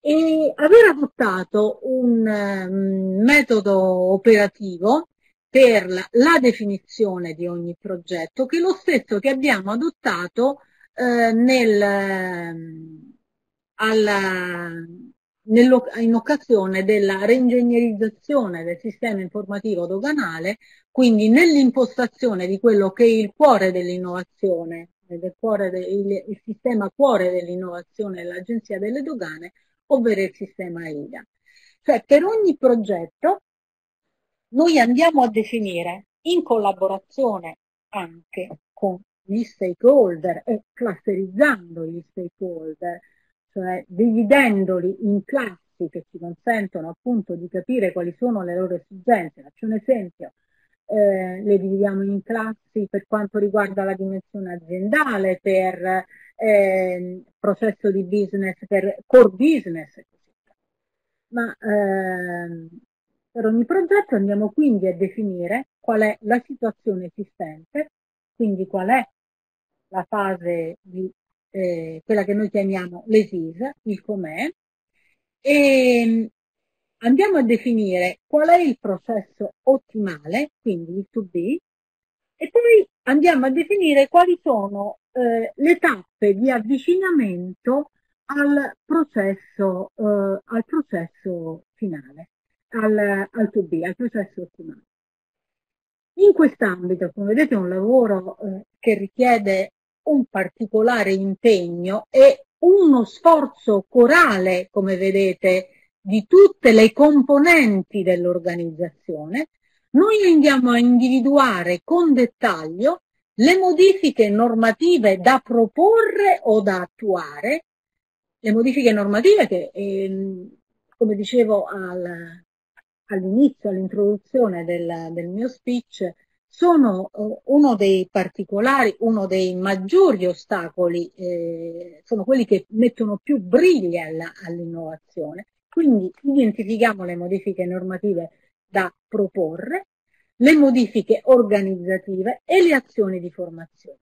E aver adottato un um, metodo operativo per la, la, definizione di ogni progetto, che è lo stesso che abbiamo adottato eh, nel, ehm, alla, in occasione della reingegnerizzazione del sistema informativo doganale, quindi nell'impostazione di quello che è il cuore dell'innovazione del cuore de, il, il, sistema cuore dell'innovazione dell'Agenzia delle Dogane, ovvero il sistema IDA. Cioè per ogni progetto noi andiamo a definire in collaborazione anche con gli stakeholder e clusterizzando gli stakeholder, cioè dividendoli in classi che ci consentono appunto di capire quali sono le loro esigenze. Faccio un esempio, eh, le dividiamo in classi per quanto riguarda la dimensione aziendale, per eh, processo di business, per core business. Ma eh, per ogni progetto andiamo quindi a definire qual è la situazione esistente, quindi qual è la fase di eh, quella che noi chiamiamo l'ESIS, il com'è, e andiamo a definire qual è il processo ottimale, quindi il to be, e poi andiamo a definire quali sono eh, le tappe di avvicinamento al processo, eh, al processo finale, al, al to be, al processo ottimale. In quest'ambito, come vedete, è un lavoro eh, che richiede un particolare impegno e uno sforzo corale, come vedete, di tutte le componenti dell'organizzazione, noi andiamo a individuare con dettaglio le modifiche normative da proporre o da attuare, le modifiche normative che, eh, come dicevo al, all'inizio, all'introduzione del, del, mio speech, sono eh, uno dei particolari, uno dei maggiori ostacoli, eh, sono quelli che mettono più briglia all'innovazione quindi identifichiamo le modifiche normative da proporre, le modifiche organizzative e le azioni di formazione.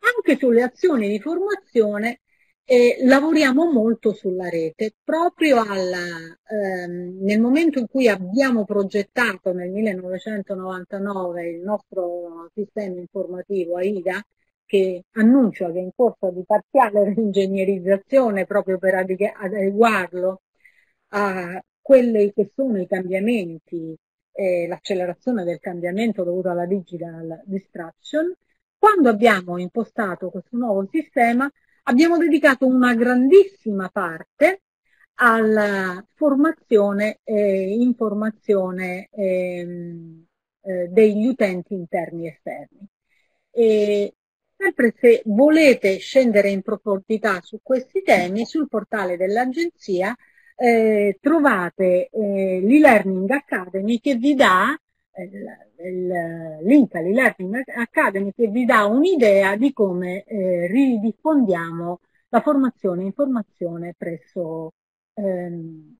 Anche sulle azioni di formazione eh, lavoriamo molto sulla rete, proprio alla, ehm, nel momento in cui abbiamo progettato nel 1999 il nostro sistema informativo AIDA, che annuncio che è in corso di parziale reingegnerizzazione proprio per adeguarlo a quelli che sono i cambiamenti, eh, l'accelerazione del cambiamento dovuto alla digital distraction, quando abbiamo impostato questo nuovo sistema abbiamo dedicato una grandissima parte alla formazione e informazione ehm, eh, degli utenti interni e esterni. E sempre se volete scendere in profondità su questi temi, sul portale dell'agenzia eh, trovate eh, l'e-learning academy che vi dà eh, il link all'e-learning academy che vi dà un'idea di come eh, ridiffondiamo la formazione e informazione presso ehm,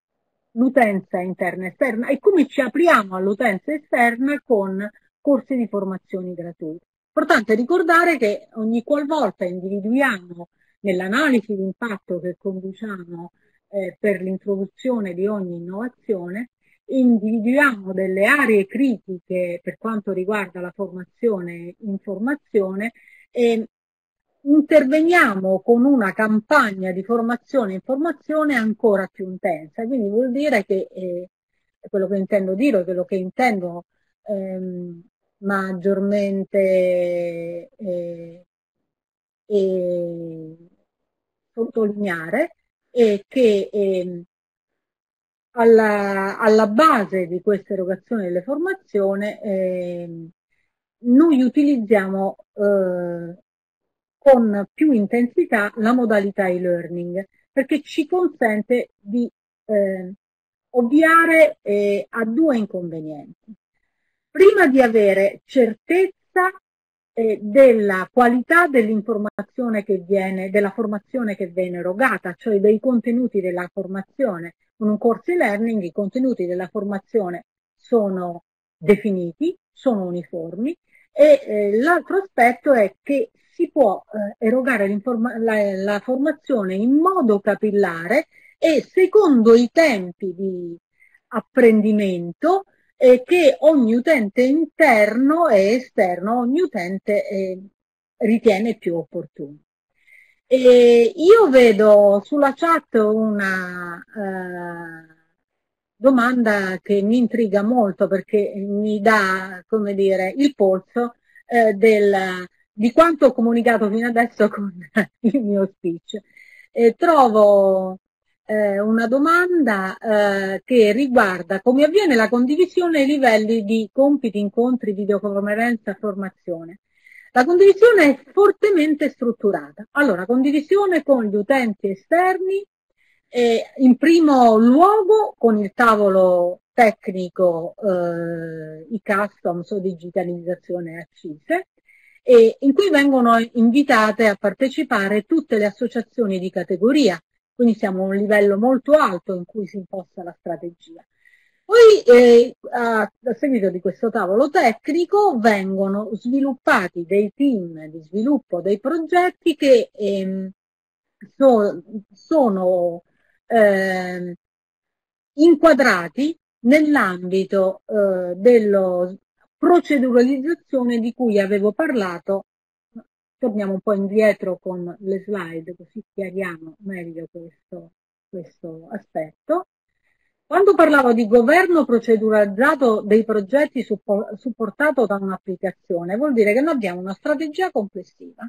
l'utenza interna e esterna e come ci apriamo all'utenza esterna con corsi di formazione gratuiti. Importante ricordare che ogni qualvolta individuiamo nell'analisi di impatto che conduciamo eh, per l'introduzione di ogni innovazione, individuiamo delle aree critiche per quanto riguarda la formazione informazione e interveniamo con una campagna di formazione e informazione ancora più intensa. Quindi vuol dire che eh, quello che intendo dire, quello che intendo ehm, maggiormente eh, eh, sottolineare è che eh, alla, alla, base di questa erogazione delle formazioni eh, noi utilizziamo eh, con più intensità la modalità e-learning perché ci consente di eh, ovviare eh, a due inconvenienti. Prima di avere certezza eh, della qualità dell'informazione che viene, della formazione che viene erogata, cioè dei contenuti della formazione. Con un corso e-learning i contenuti della formazione sono definiti, sono uniformi e eh, l'altro aspetto è che si può eh, erogare la, la formazione in modo capillare e secondo i tempi di apprendimento eh, che ogni utente interno e esterno, ogni utente eh, ritiene più opportuno. E io vedo sulla chat una eh, domanda che mi intriga molto perché mi dà, come dire, il polso eh, del, di quanto ho comunicato fino adesso con il mio speech. E trovo eh, una domanda eh, che riguarda come avviene la condivisione ai livelli di compiti, incontri, videoconferenza, formazione. La condivisione è fortemente strutturata. Allora, condivisione con gli utenti esterni, eh, in primo luogo con il tavolo tecnico, eh, i customs o digitalizzazione accise, e in cui vengono invitate a partecipare tutte le associazioni di categoria, quindi siamo a un livello molto alto in cui si imposta la strategia. Poi, eh, a, a, seguito di questo tavolo tecnico, vengono sviluppati dei team di sviluppo dei progetti che ehm, so, sono eh, inquadrati nell'ambito eh, della proceduralizzazione di cui avevo parlato torniamo un po' indietro con le slide così chiariamo meglio questo, questo aspetto. Quando parlavo di governo proceduralizzato dei progetti supportato da un'applicazione, vuol dire che noi abbiamo una strategia complessiva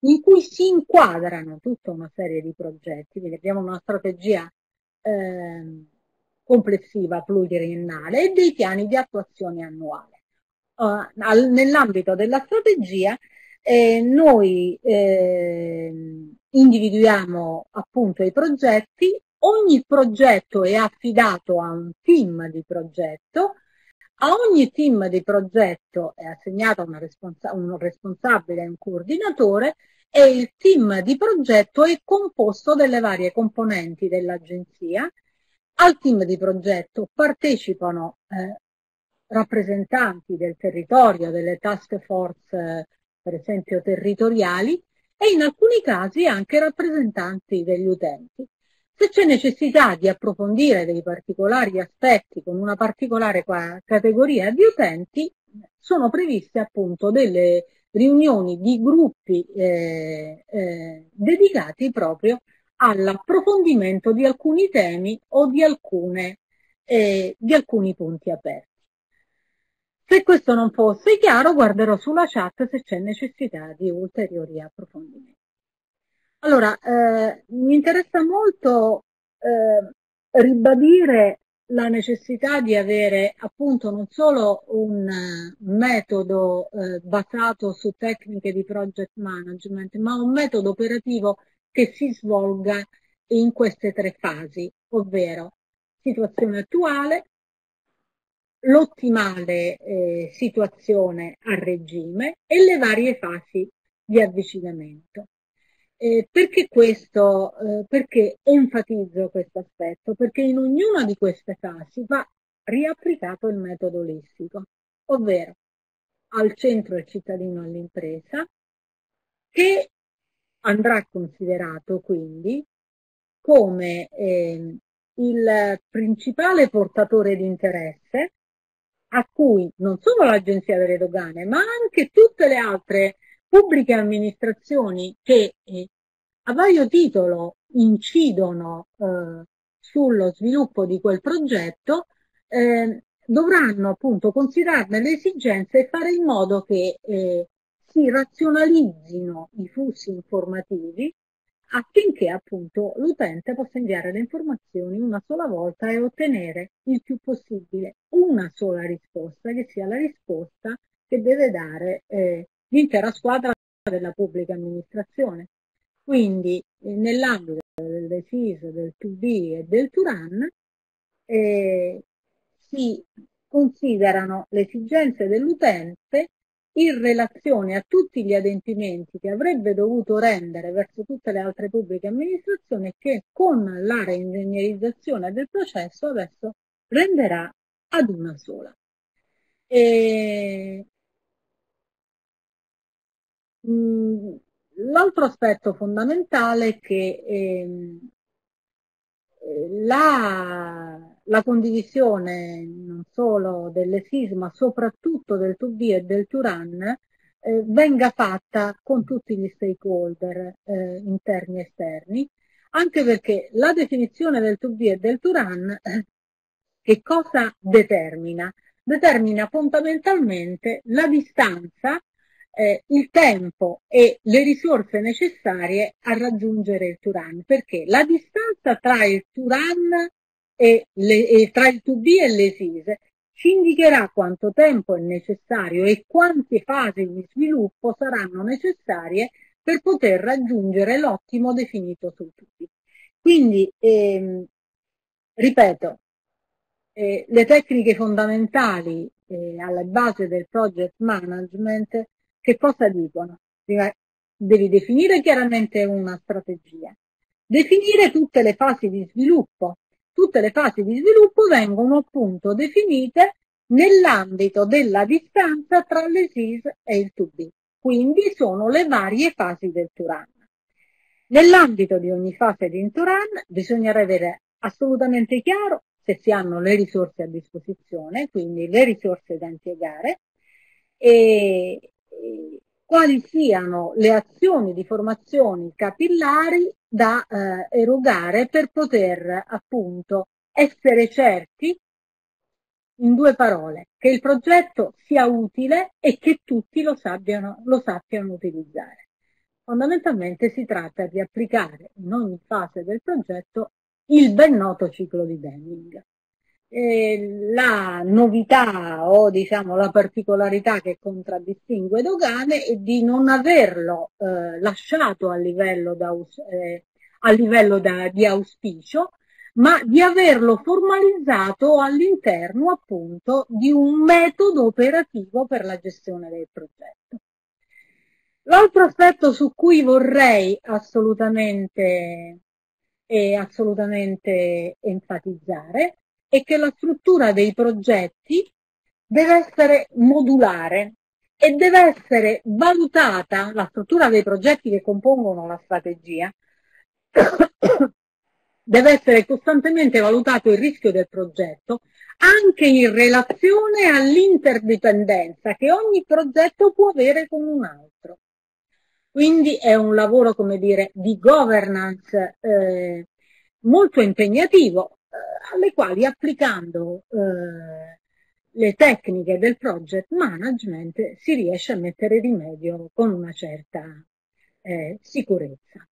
in cui si inquadrano tutta una serie di progetti, quindi abbiamo una strategia eh, complessiva pluriennale e dei piani di attuazione annuale. Uh, nell'ambito della strategia eh, noi eh, individuiamo appunto i progetti, ogni progetto è affidato a un team di progetto, a ogni team di progetto è assegnato responsa- un responsabile e un coordinatore e il team di progetto è composto dalle varie componenti dell'agenzia. Al team di progetto partecipano eh, rappresentanti del territorio, delle task force per esempio territoriali, e in alcuni casi anche rappresentanti degli utenti. Se c'è necessità di approfondire dei particolari aspetti con una particolare categoria di utenti, sono previste appunto delle riunioni di gruppi eh, eh, dedicati proprio all'approfondimento di alcuni temi o di, alcune, eh, di alcuni punti aperti. Se questo non fosse chiaro, guarderò sulla chat se c'è necessità di ulteriori approfondimenti. Allora, eh, mi interessa molto eh, ribadire la necessità di avere appunto non solo un metodo eh, basato su tecniche di project management, ma un metodo operativo che si svolga in queste tre fasi, ovvero situazione attuale, l'ottimale eh, situazione a regime e le varie fasi di avvicinamento. Eh, perché questo? Eh, perché enfatizzo questo aspetto? Perché in ognuna di queste fasi va riapplicato il metodo olistico, ovvero al centro il cittadino all'impresa, che andrà considerato quindi come eh, il principale portatore di interesse a cui non solo l'Agenzia delle Dogane, ma anche tutte le altre pubbliche amministrazioni che eh, a vario titolo incidono eh, sullo sviluppo di quel progetto eh, dovranno appunto considerarne le esigenze e fare in modo che eh, si razionalizzino i flussi informativi affinché appunto l'utente possa inviare le informazioni una sola volta e ottenere il più possibile una sola risposta, che sia la risposta che deve dare eh, l'intera squadra della pubblica amministrazione. Quindi eh, nell'ambito del deciso, del 2B e del Turan eh, si considerano le esigenze dell'utente in relazione a tutti gli adempimenti che avrebbe dovuto rendere verso tutte le altre pubbliche amministrazioni che con la reingegnerizzazione del processo adesso renderà ad una sola. E... Mm, l'altro aspetto fondamentale è che eh, la la condivisione non solo delle SIS ma soprattutto del 2B e del Turan eh, venga fatta con tutti gli stakeholder eh, interni e esterni, anche perché la definizione del 2B e del Turan eh, che cosa determina? Determina fondamentalmente la distanza, eh, il tempo e le risorse necessarie a raggiungere il Turan, perché la distanza tra il Turan e, le, e tra il 2B e l'esise ci indicherà quanto tempo è necessario e quante fasi di sviluppo saranno necessarie per poter raggiungere l'ottimo definito sul 2B. Quindi, ehm, ripeto, eh, le tecniche fondamentali eh, alla base del project management che cosa dicono? Devi definire chiaramente una strategia, definire tutte le fasi di sviluppo, tutte le fasi di sviluppo vengono appunto definite nell'ambito della distanza tra l'ESIS e il 2B. Quindi sono le varie fasi del Turan. Nell'ambito di ogni fase di Turan bisognerà avere assolutamente chiaro se si hanno le risorse a disposizione, quindi le risorse da impiegare, e, e quali siano le azioni di formazione capillari da eh, erogare per poter appunto essere certi, in due parole, che il progetto sia utile e che tutti lo sappiano, lo sappiano utilizzare. Fondamentalmente si tratta di applicare in ogni fase del progetto il ben noto ciclo di Deming. La novità o diciamo la particolarità che contraddistingue Dogane è di non averlo eh, lasciato a livello, da, eh, a livello da, di auspicio, ma di averlo formalizzato all'interno appunto di un metodo operativo per la gestione del progetto. L'altro aspetto su cui vorrei assolutamente, assolutamente enfatizzare è che la struttura dei progetti deve essere modulare e deve essere valutata, la struttura dei progetti che compongono la strategia, deve essere costantemente valutato il rischio del progetto anche in relazione all'interdipendenza che ogni progetto può avere con un altro. Quindi è un lavoro, come dire, di governance eh, molto impegnativo, alle quali applicando eh, le tecniche del project management si riesce a mettere rimedio con una certa eh, sicurezza.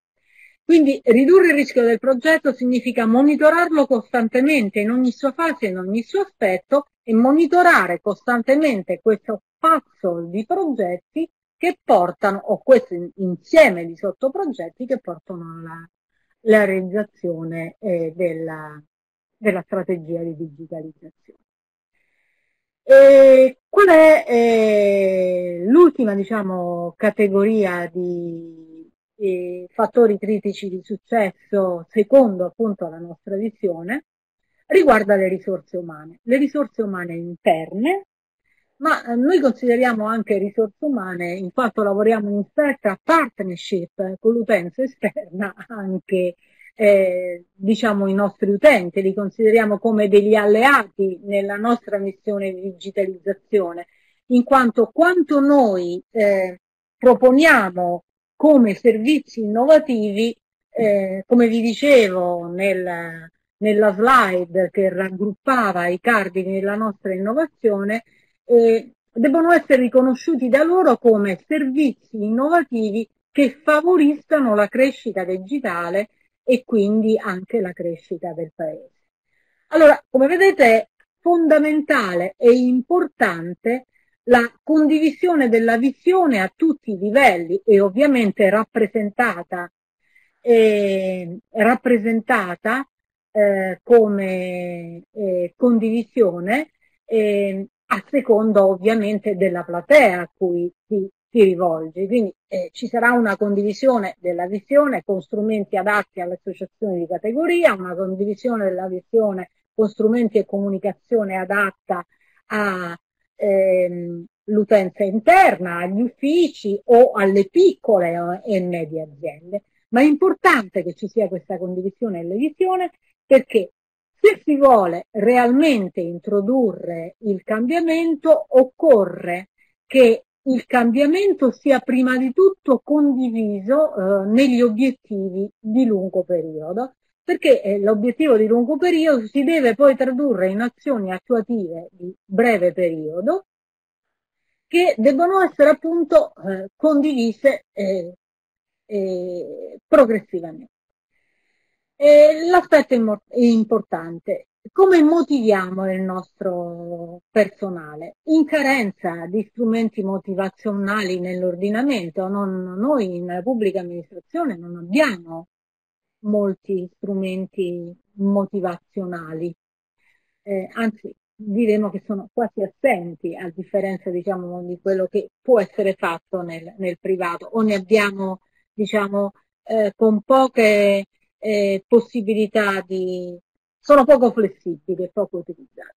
Quindi ridurre il rischio del progetto significa monitorarlo costantemente in ogni sua fase, in ogni suo aspetto e monitorare costantemente questo puzzle di progetti che portano, o questo insieme di sottoprogetti che portano alla, alla realizzazione eh, della, della strategia di digitalizzazione. E qual è eh, l'ultima diciamo, categoria di eh, fattori critici di successo secondo appunto la nostra visione? Riguarda le risorse umane. Le risorse umane interne, ma eh, noi consideriamo anche risorse umane, in quanto lavoriamo in stretta partnership con l'utenza esterna, anche eh, diciamo i nostri utenti, li consideriamo come degli alleati nella nostra missione di digitalizzazione, in quanto quanto noi eh, proponiamo come servizi innovativi, eh, come vi dicevo nel, nella slide che raggruppava i cardini della nostra innovazione, eh, debbono essere riconosciuti da loro come servizi innovativi che favoriscano la crescita digitale e quindi anche la crescita del paese. Allora, come vedete è fondamentale e importante la condivisione della visione a tutti i livelli e ovviamente rappresentata, eh, rappresentata eh, come eh, condivisione eh, a seconda ovviamente della platea a cui si, si rivolge. Quindi eh, ci sarà una condivisione della visione con strumenti adatti alle associazioni di categoria, una condivisione della visione con strumenti e comunicazione adatta a, ehm, interna, agli uffici o alle piccole e medie aziende. Ma è importante che ci sia questa condivisione e levisione perché se si vuole realmente introdurre il cambiamento occorre che il cambiamento sia prima di tutto condiviso eh, negli obiettivi di lungo periodo perché eh, l'obiettivo di lungo periodo si deve poi tradurre in azioni attuative di breve periodo che debbono essere appunto eh, condivise eh, eh, progressivamente. l'aspetto è importante. Come motiviamo il nostro personale? In carenza di strumenti motivazionali nell'ordinamento, non, noi in pubblica amministrazione non abbiamo molti strumenti motivazionali, eh, anzi diremo che sono quasi assenti a differenza diciamo, di quello che può essere fatto nel, nel privato o ne abbiamo diciamo, eh, con poche eh, possibilità di... sono poco flessibili e poco utilizzati.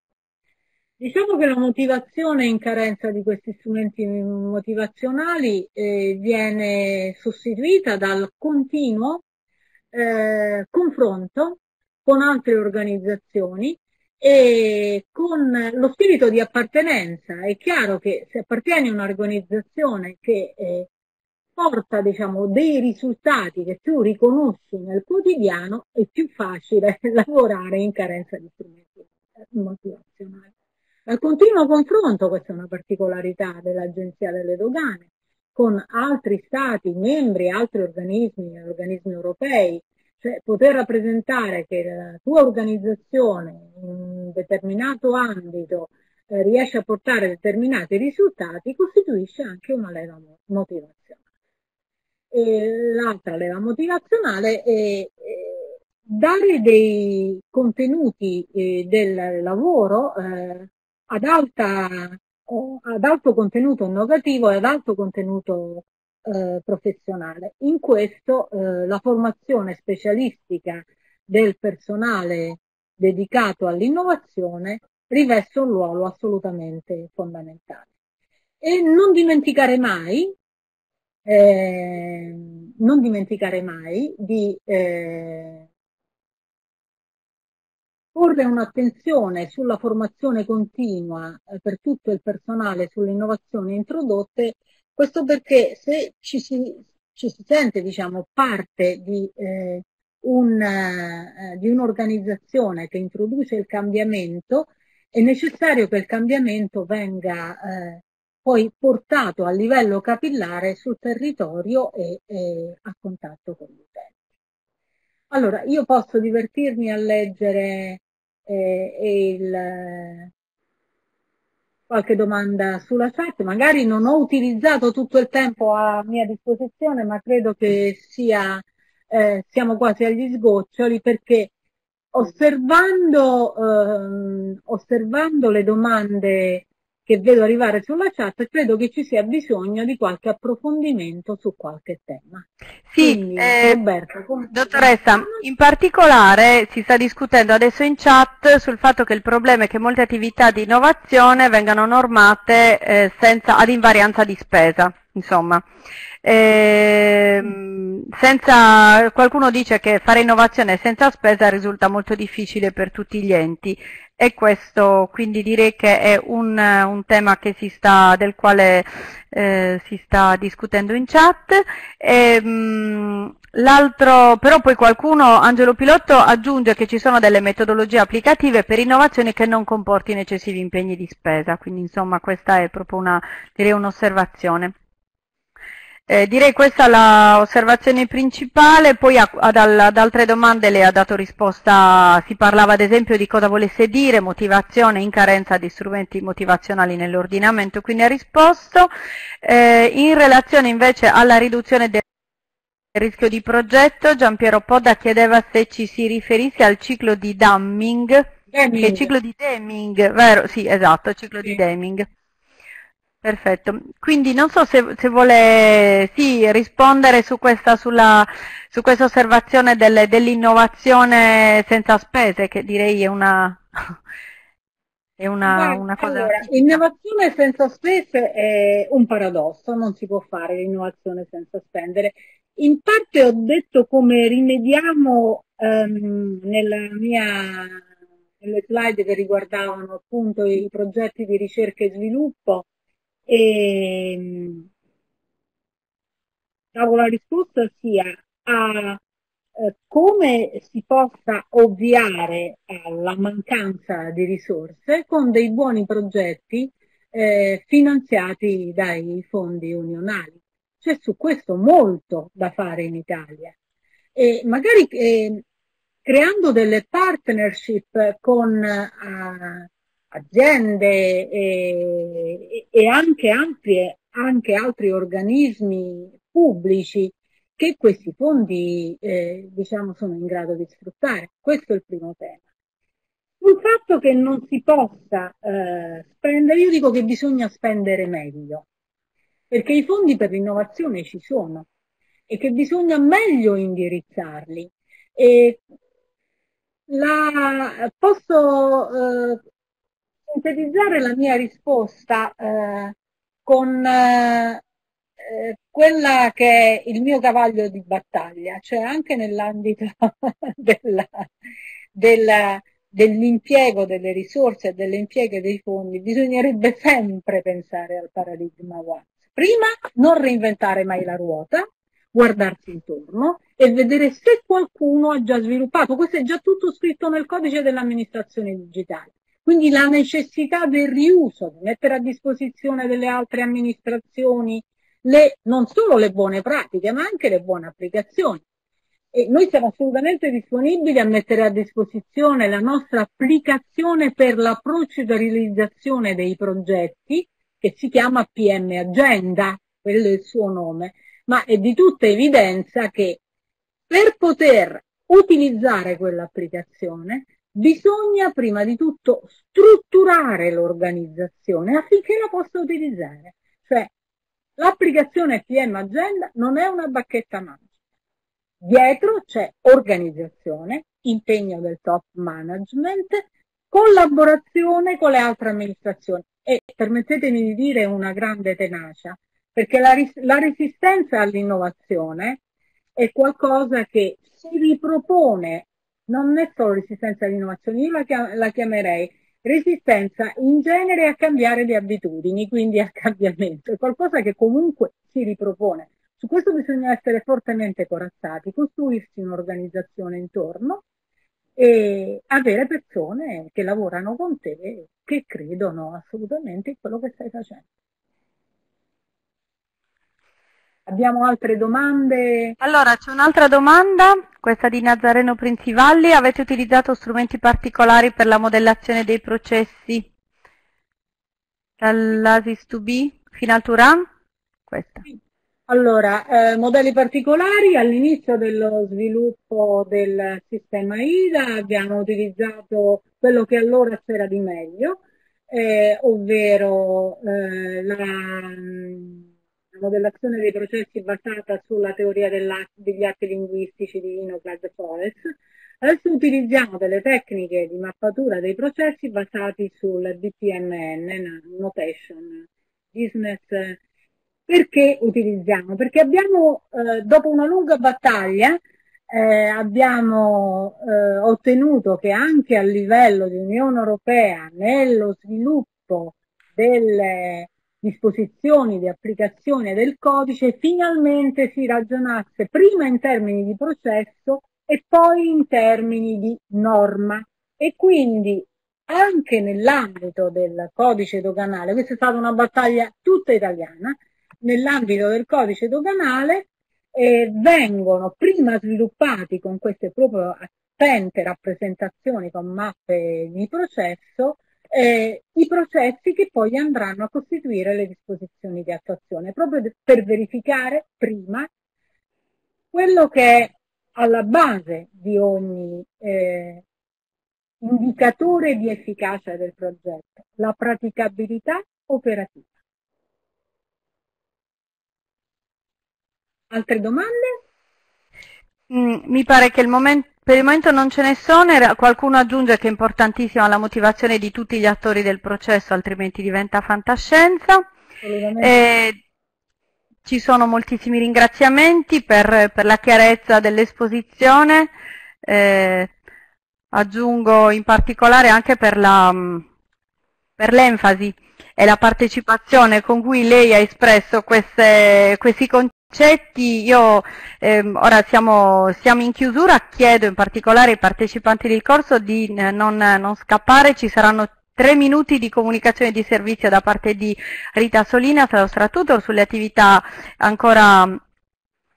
Diciamo che la motivazione in carenza di questi strumenti motivazionali eh, viene sostituita dal continuo eh, confronto con altre organizzazioni e con lo spirito di appartenenza. È chiaro che se appartieni a un'organizzazione che eh, porta diciamo, dei risultati che tu riconosci nel quotidiano, è più facile lavorare in carenza di strumenti motivazionali. Al continuo confronto, questa è una particolarità dell'Agenzia delle Dogane, con altri stati membri, altri organismi, organismi europei, cioè poter rappresentare che la tua organizzazione in un determinato ambito eh, riesce a portare determinati risultati costituisce anche una leva motivazionale. L'altra leva motivazionale è, dare dei contenuti eh, del lavoro eh, ad, alta, ad alto contenuto innovativo e ad alto contenuto eh, professionale. In questo la formazione specialistica del personale dedicato all'innovazione riveste un ruolo assolutamente fondamentale. E non dimenticare mai, eh, non dimenticare mai di eh, porre un'attenzione sulla formazione continua eh, per tutto il personale sulle innovazioni introdotte. Questo perché se ci si, ci si sente diciamo, parte di, eh, un, eh, di un'organizzazione che introduce il cambiamento, è necessario che il cambiamento venga eh, poi portato a livello capillare sul territorio e, e a contatto con gli utenti. Allora, io posso divertirmi a leggere eh, il, qualche domanda sulla chat. Magari non ho utilizzato tutto il tempo a mia disposizione, ma credo che sia, eh, siamo quasi agli sgoccioli perché osservando, ehm, osservando le domande che vedo arrivare sulla chat, credo che ci sia bisogno di qualche approfondimento su qualche tema. Sì, Quindi, eh, Roberto, dottoressa, in particolare si sta discutendo adesso in chat sul fatto che il problema è che molte attività di innovazione vengano normate eh, senza, ad invarianza di spesa. Insomma. Eh, senza, qualcuno dice che fare innovazione senza spesa risulta molto difficile per tutti gli enti e questo quindi direi che è un, un tema sta, del quale eh, si sta discutendo in chat. E, mh, L'altro, però poi qualcuno, Angelo Pilotto, aggiunge che ci sono delle metodologie applicative per innovazioni che non comportino eccessivi impegni di spesa, quindi insomma questa è proprio un'osservazione. Eh, direi questa è l'osservazione principale, poi a, ad, ad, altre domande le ha dato risposta, si parlava ad esempio di cosa volesse dire motivazione in carenza di strumenti motivazionali nell'ordinamento, quindi ha risposto. Eh, in relazione invece alla riduzione del rischio di progetto, Giampiero Podda chiedeva se ci si riferisse al ciclo di Deming, Deming. che è il ciclo di Deming, vero? Sì, esatto, ciclo sì. di Deming. Perfetto, quindi non so se, se vuole sì, rispondere su questa, sulla, su questa osservazione del, dell'innovazione senza spese, che direi è una, è una, Guarda, una cosa... Allora, l'innovazione senza spese è un paradosso, non si può fare l'innovazione senza spendere. In parte ho detto come rimediamo um, nella mia, nelle slide che riguardavano appunto i progetti di ricerca e sviluppo e davo la risposta sia a eh, come si possa ovviare alla mancanza di risorse con dei buoni progetti eh, finanziati dai fondi unionali. C'è su questo molto da fare in Italia e magari eh, creando delle partnership con uh, aziende e, e anche, ampie, anche, altri organismi pubblici che questi fondi eh, diciamo, sono in grado di sfruttare. Questo è il primo tema. Sul fatto che non si possa eh, spendere, io dico che bisogna spendere meglio perché i fondi per l'innovazione ci sono e che bisogna meglio indirizzarli. La, posso eh, sintetizzare la mia risposta eh, con eh, quella che è il mio cavallo di battaglia, cioè anche nell'ambito della, della, dell'impiego delle risorse e dell'impiego dei fondi, bisognerebbe sempre pensare al paradigma one. Prima non reinventare mai la ruota, guardarsi intorno e vedere se qualcuno ha già sviluppato. Questo è già tutto scritto nel codice dell'amministrazione digitale. Quindi la necessità del riuso, di mettere a disposizione delle altre amministrazioni le, non solo le buone pratiche, ma anche le buone applicazioni. E noi siamo assolutamente disponibili a mettere a disposizione la nostra applicazione per la proceduralizzazione dei progetti che si chiama PM Agenda, quello è il suo nome, ma è di tutta evidenza che per poter utilizzare quell'applicazione bisogna prima di tutto strutturare l'organizzazione affinché la possa utilizzare. Cioè, l'applicazione PM Agenda non è una bacchetta magica. Dietro c'è organizzazione, impegno del top management, collaborazione con le altre amministrazioni e permettetemi di dire una grande tenacia, perché la, la resistenza all'innovazione è qualcosa che si ripropone, non è solo resistenza all'innovazione, io la, chiam- la chiamerei resistenza in genere a cambiare le abitudini, quindi al cambiamento, è qualcosa che comunque si ripropone. Su questo bisogna essere fortemente corazzati, costruirsi un'organizzazione intorno e avere persone che lavorano con te che credono assolutamente in quello che stai facendo. Abbiamo altre domande? Allora, c'è un'altra domanda, questa di Nazareno Princivalli. Avete utilizzato strumenti particolari per la modellazione dei processi? Dall'ASIS 2B fino al Turan? Questa. Allora, eh, modelli particolari, all'inizio dello sviluppo del sistema IDA abbiamo utilizzato quello che allora c'era di meglio, eh, ovvero eh, la, la, modellazione dei processi basata sulla teoria degli atti linguistici di Inoclad Forest. Adesso utilizziamo delle tecniche di mappatura dei processi basati sul BPMN, Notation, Business Perché utilizziamo? Perché abbiamo, eh, dopo una lunga battaglia, eh, abbiamo eh, ottenuto che anche a livello di Unione Europea, nello sviluppo delle disposizioni di applicazione del codice, finalmente si ragionasse prima in termini di processo e poi in termini di norma. E quindi anche nell'ambito del codice doganale, questa è stata una battaglia tutta italiana, nell'ambito del codice doganale eh, vengono prima sviluppati con queste proprio attente rappresentazioni con mappe di processo eh, i processi che poi andranno a costituire le disposizioni di attuazione, proprio per verificare prima quello che è alla base di ogni eh, indicatore di efficacia del progetto, la praticabilità operativa. Altre domande? Mm, mi pare che il momento, per il momento non ce ne sono, qualcuno aggiunge che è importantissima la motivazione di tutti gli attori del processo, altrimenti diventa fantascienza. Eh, ci sono moltissimi ringraziamenti per, per la chiarezza dell'esposizione, eh, aggiungo in particolare anche per l'enfasi e la partecipazione con cui lei ha espresso queste, questi concetti. Io ehm, ora siamo, siamo, in chiusura, chiedo in particolare ai partecipanti del corso di eh, non, non, scappare, ci saranno tre minuti di comunicazione di servizio da parte di Rita Solina, nostra tutor, sulle attività ancora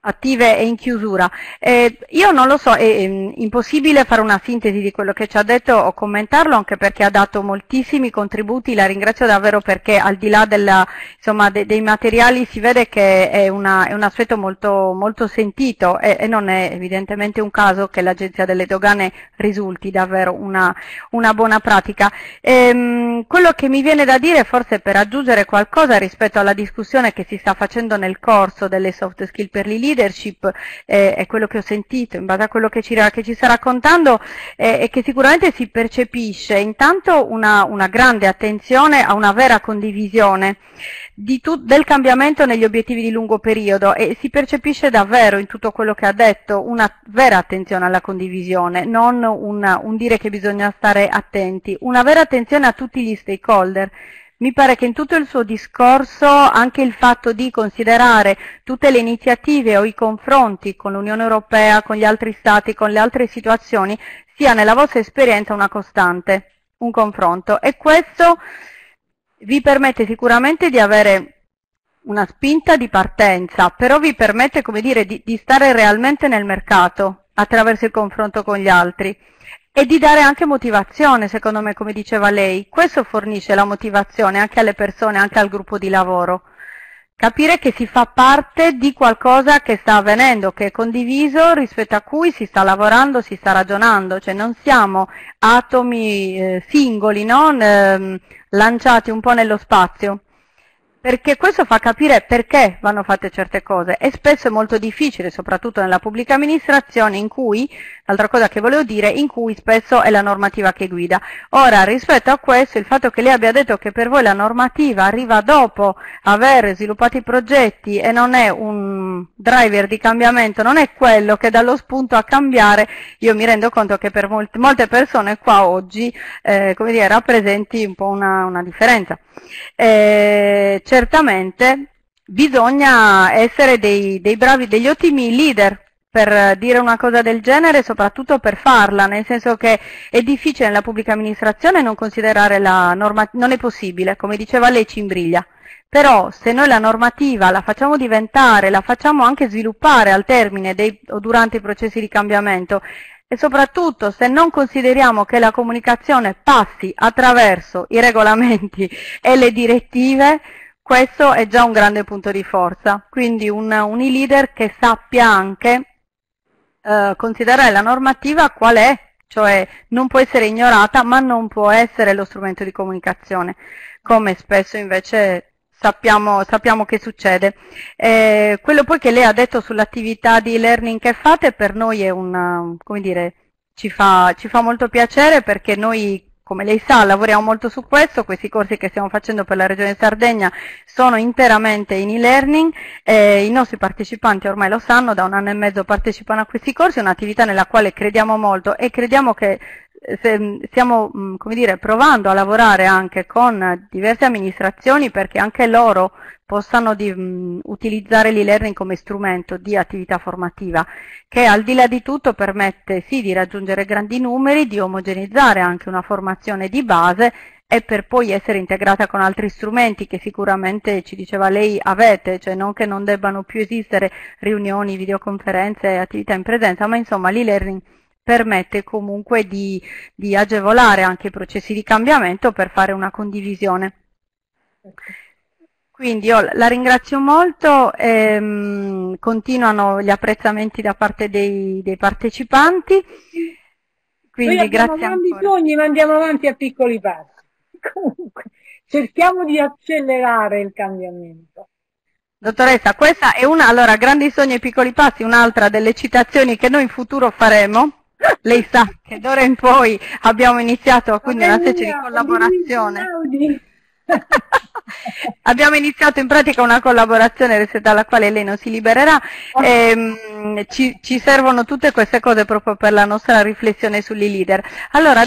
attive e in chiusura. Eh, io non lo so, è, è, impossibile fare una sintesi di quello che ci ha detto o commentarlo, anche perché ha dato moltissimi contributi, la ringrazio davvero perché al di là della, insomma, de, dei materiali si vede che è, una, è un aspetto molto, molto sentito e, e, non è evidentemente un caso che l'Agenzia delle Dogane risulti davvero una, una buona pratica. Ehm, quello che mi viene da dire, forse per aggiungere qualcosa rispetto alla discussione che si sta facendo nel corso delle soft skill per l'ILI, leadership eh, è quello che ho sentito in base a quello che ci, che ci sta raccontando eh, e che sicuramente si percepisce. Intanto una, una grande attenzione a una vera condivisione del cambiamento negli obiettivi di lungo periodo e si percepisce davvero in tutto quello che ha detto una vera attenzione alla condivisione, non una, un dire che bisogna stare attenti, una vera attenzione a tutti gli stakeholder mi pare che in tutto il suo discorso anche il fatto di considerare tutte le iniziative o i confronti con l'Unione Europea, con gli altri Stati, con le altre situazioni, sia nella vostra esperienza una costante, un confronto. E questo vi permette sicuramente di avere una spinta di partenza, però vi permette, dire, di, di stare realmente nel mercato attraverso il confronto con gli altri e di dare anche motivazione, secondo me, come diceva lei. Questo fornisce la motivazione anche alle persone, anche al gruppo di lavoro. Capire che si fa parte di qualcosa che sta avvenendo, che è condiviso, rispetto a cui si sta lavorando, si sta ragionando, cioè non siamo atomi eh, singoli, no? eh, lanciati un po' nello spazio perché questo fa capire perché vanno fatte certe cose e spesso è molto difficile, soprattutto nella pubblica amministrazione, in cui, l'altra cosa che volevo dire, in cui spesso è la normativa che guida. Ora, rispetto a questo, il fatto che lei abbia detto che per voi la normativa arriva dopo aver sviluppato i progetti e non è un driver di cambiamento, non è quello che dà lo spunto a cambiare, io mi rendo conto che per molte persone qua oggi, eh, dire, rappresenti un po' una, una differenza. Eh, certamente bisogna essere dei, dei bravi, degli ottimi leader per dire una cosa del genere, soprattutto per farla, nel senso che è difficile nella pubblica amministrazione non considerare la normativa, non è possibile, come diceva lei ci imbriglia. Però se noi la normativa la facciamo diventare, la facciamo anche sviluppare al termine dei, o durante i processi di cambiamento e soprattutto se non consideriamo che la comunicazione passi attraverso i regolamenti e le direttive, questo è già un grande punto di forza. Quindi un, un e-leader che sappia anche eh, considerare la normativa qual è, cioè non può essere ignorata ma non può essere lo strumento di comunicazione, come spesso invece sappiamo, sappiamo che succede. Eh, quello poi che lei ha detto sull'attività di learning che fate per noi è una, come dire, ci fa, ci fa molto piacere perché noi come lei sa lavoriamo molto su questo, questi corsi che stiamo facendo per la Regione Sardegna sono interamente in e-learning, eh, i nostri partecipanti ormai lo sanno, da un anno e mezzo partecipano a questi corsi, è un'attività nella quale crediamo molto e crediamo che stiamo come dire, provando a lavorare anche con diverse amministrazioni perché anche loro possano di, mh, utilizzare l'e-learning come strumento di attività formativa che al di là di tutto permette sì di raggiungere grandi numeri, di omogenizzare anche una formazione di base e per poi essere integrata con altri strumenti che sicuramente, ci diceva lei, avete, cioè non che non debbano più esistere riunioni, videoconferenze, attività in presenza, ma insomma l'e-learning permette comunque di, di agevolare anche i processi di cambiamento per fare una condivisione. Quindi io la ringrazio molto, ehm, continuano gli apprezzamenti da parte dei, dei partecipanti. Quindi grazie grandi ancora. sogni ma andiamo avanti a piccoli passi. Comunque, cerchiamo di accelerare il cambiamento. Dottoressa, questa è una, allora, grandi sogni e piccoli passi, un'altra delle citazioni che noi in futuro faremo lei sa che d'ora in poi abbiamo iniziato quindi una specie di collaborazione. abbiamo iniziato in pratica una collaborazione rispetto alla quale lei non si libererà e, ehm, ci, ci servono tutte queste cose proprio per la nostra riflessione sugli leader. Allora,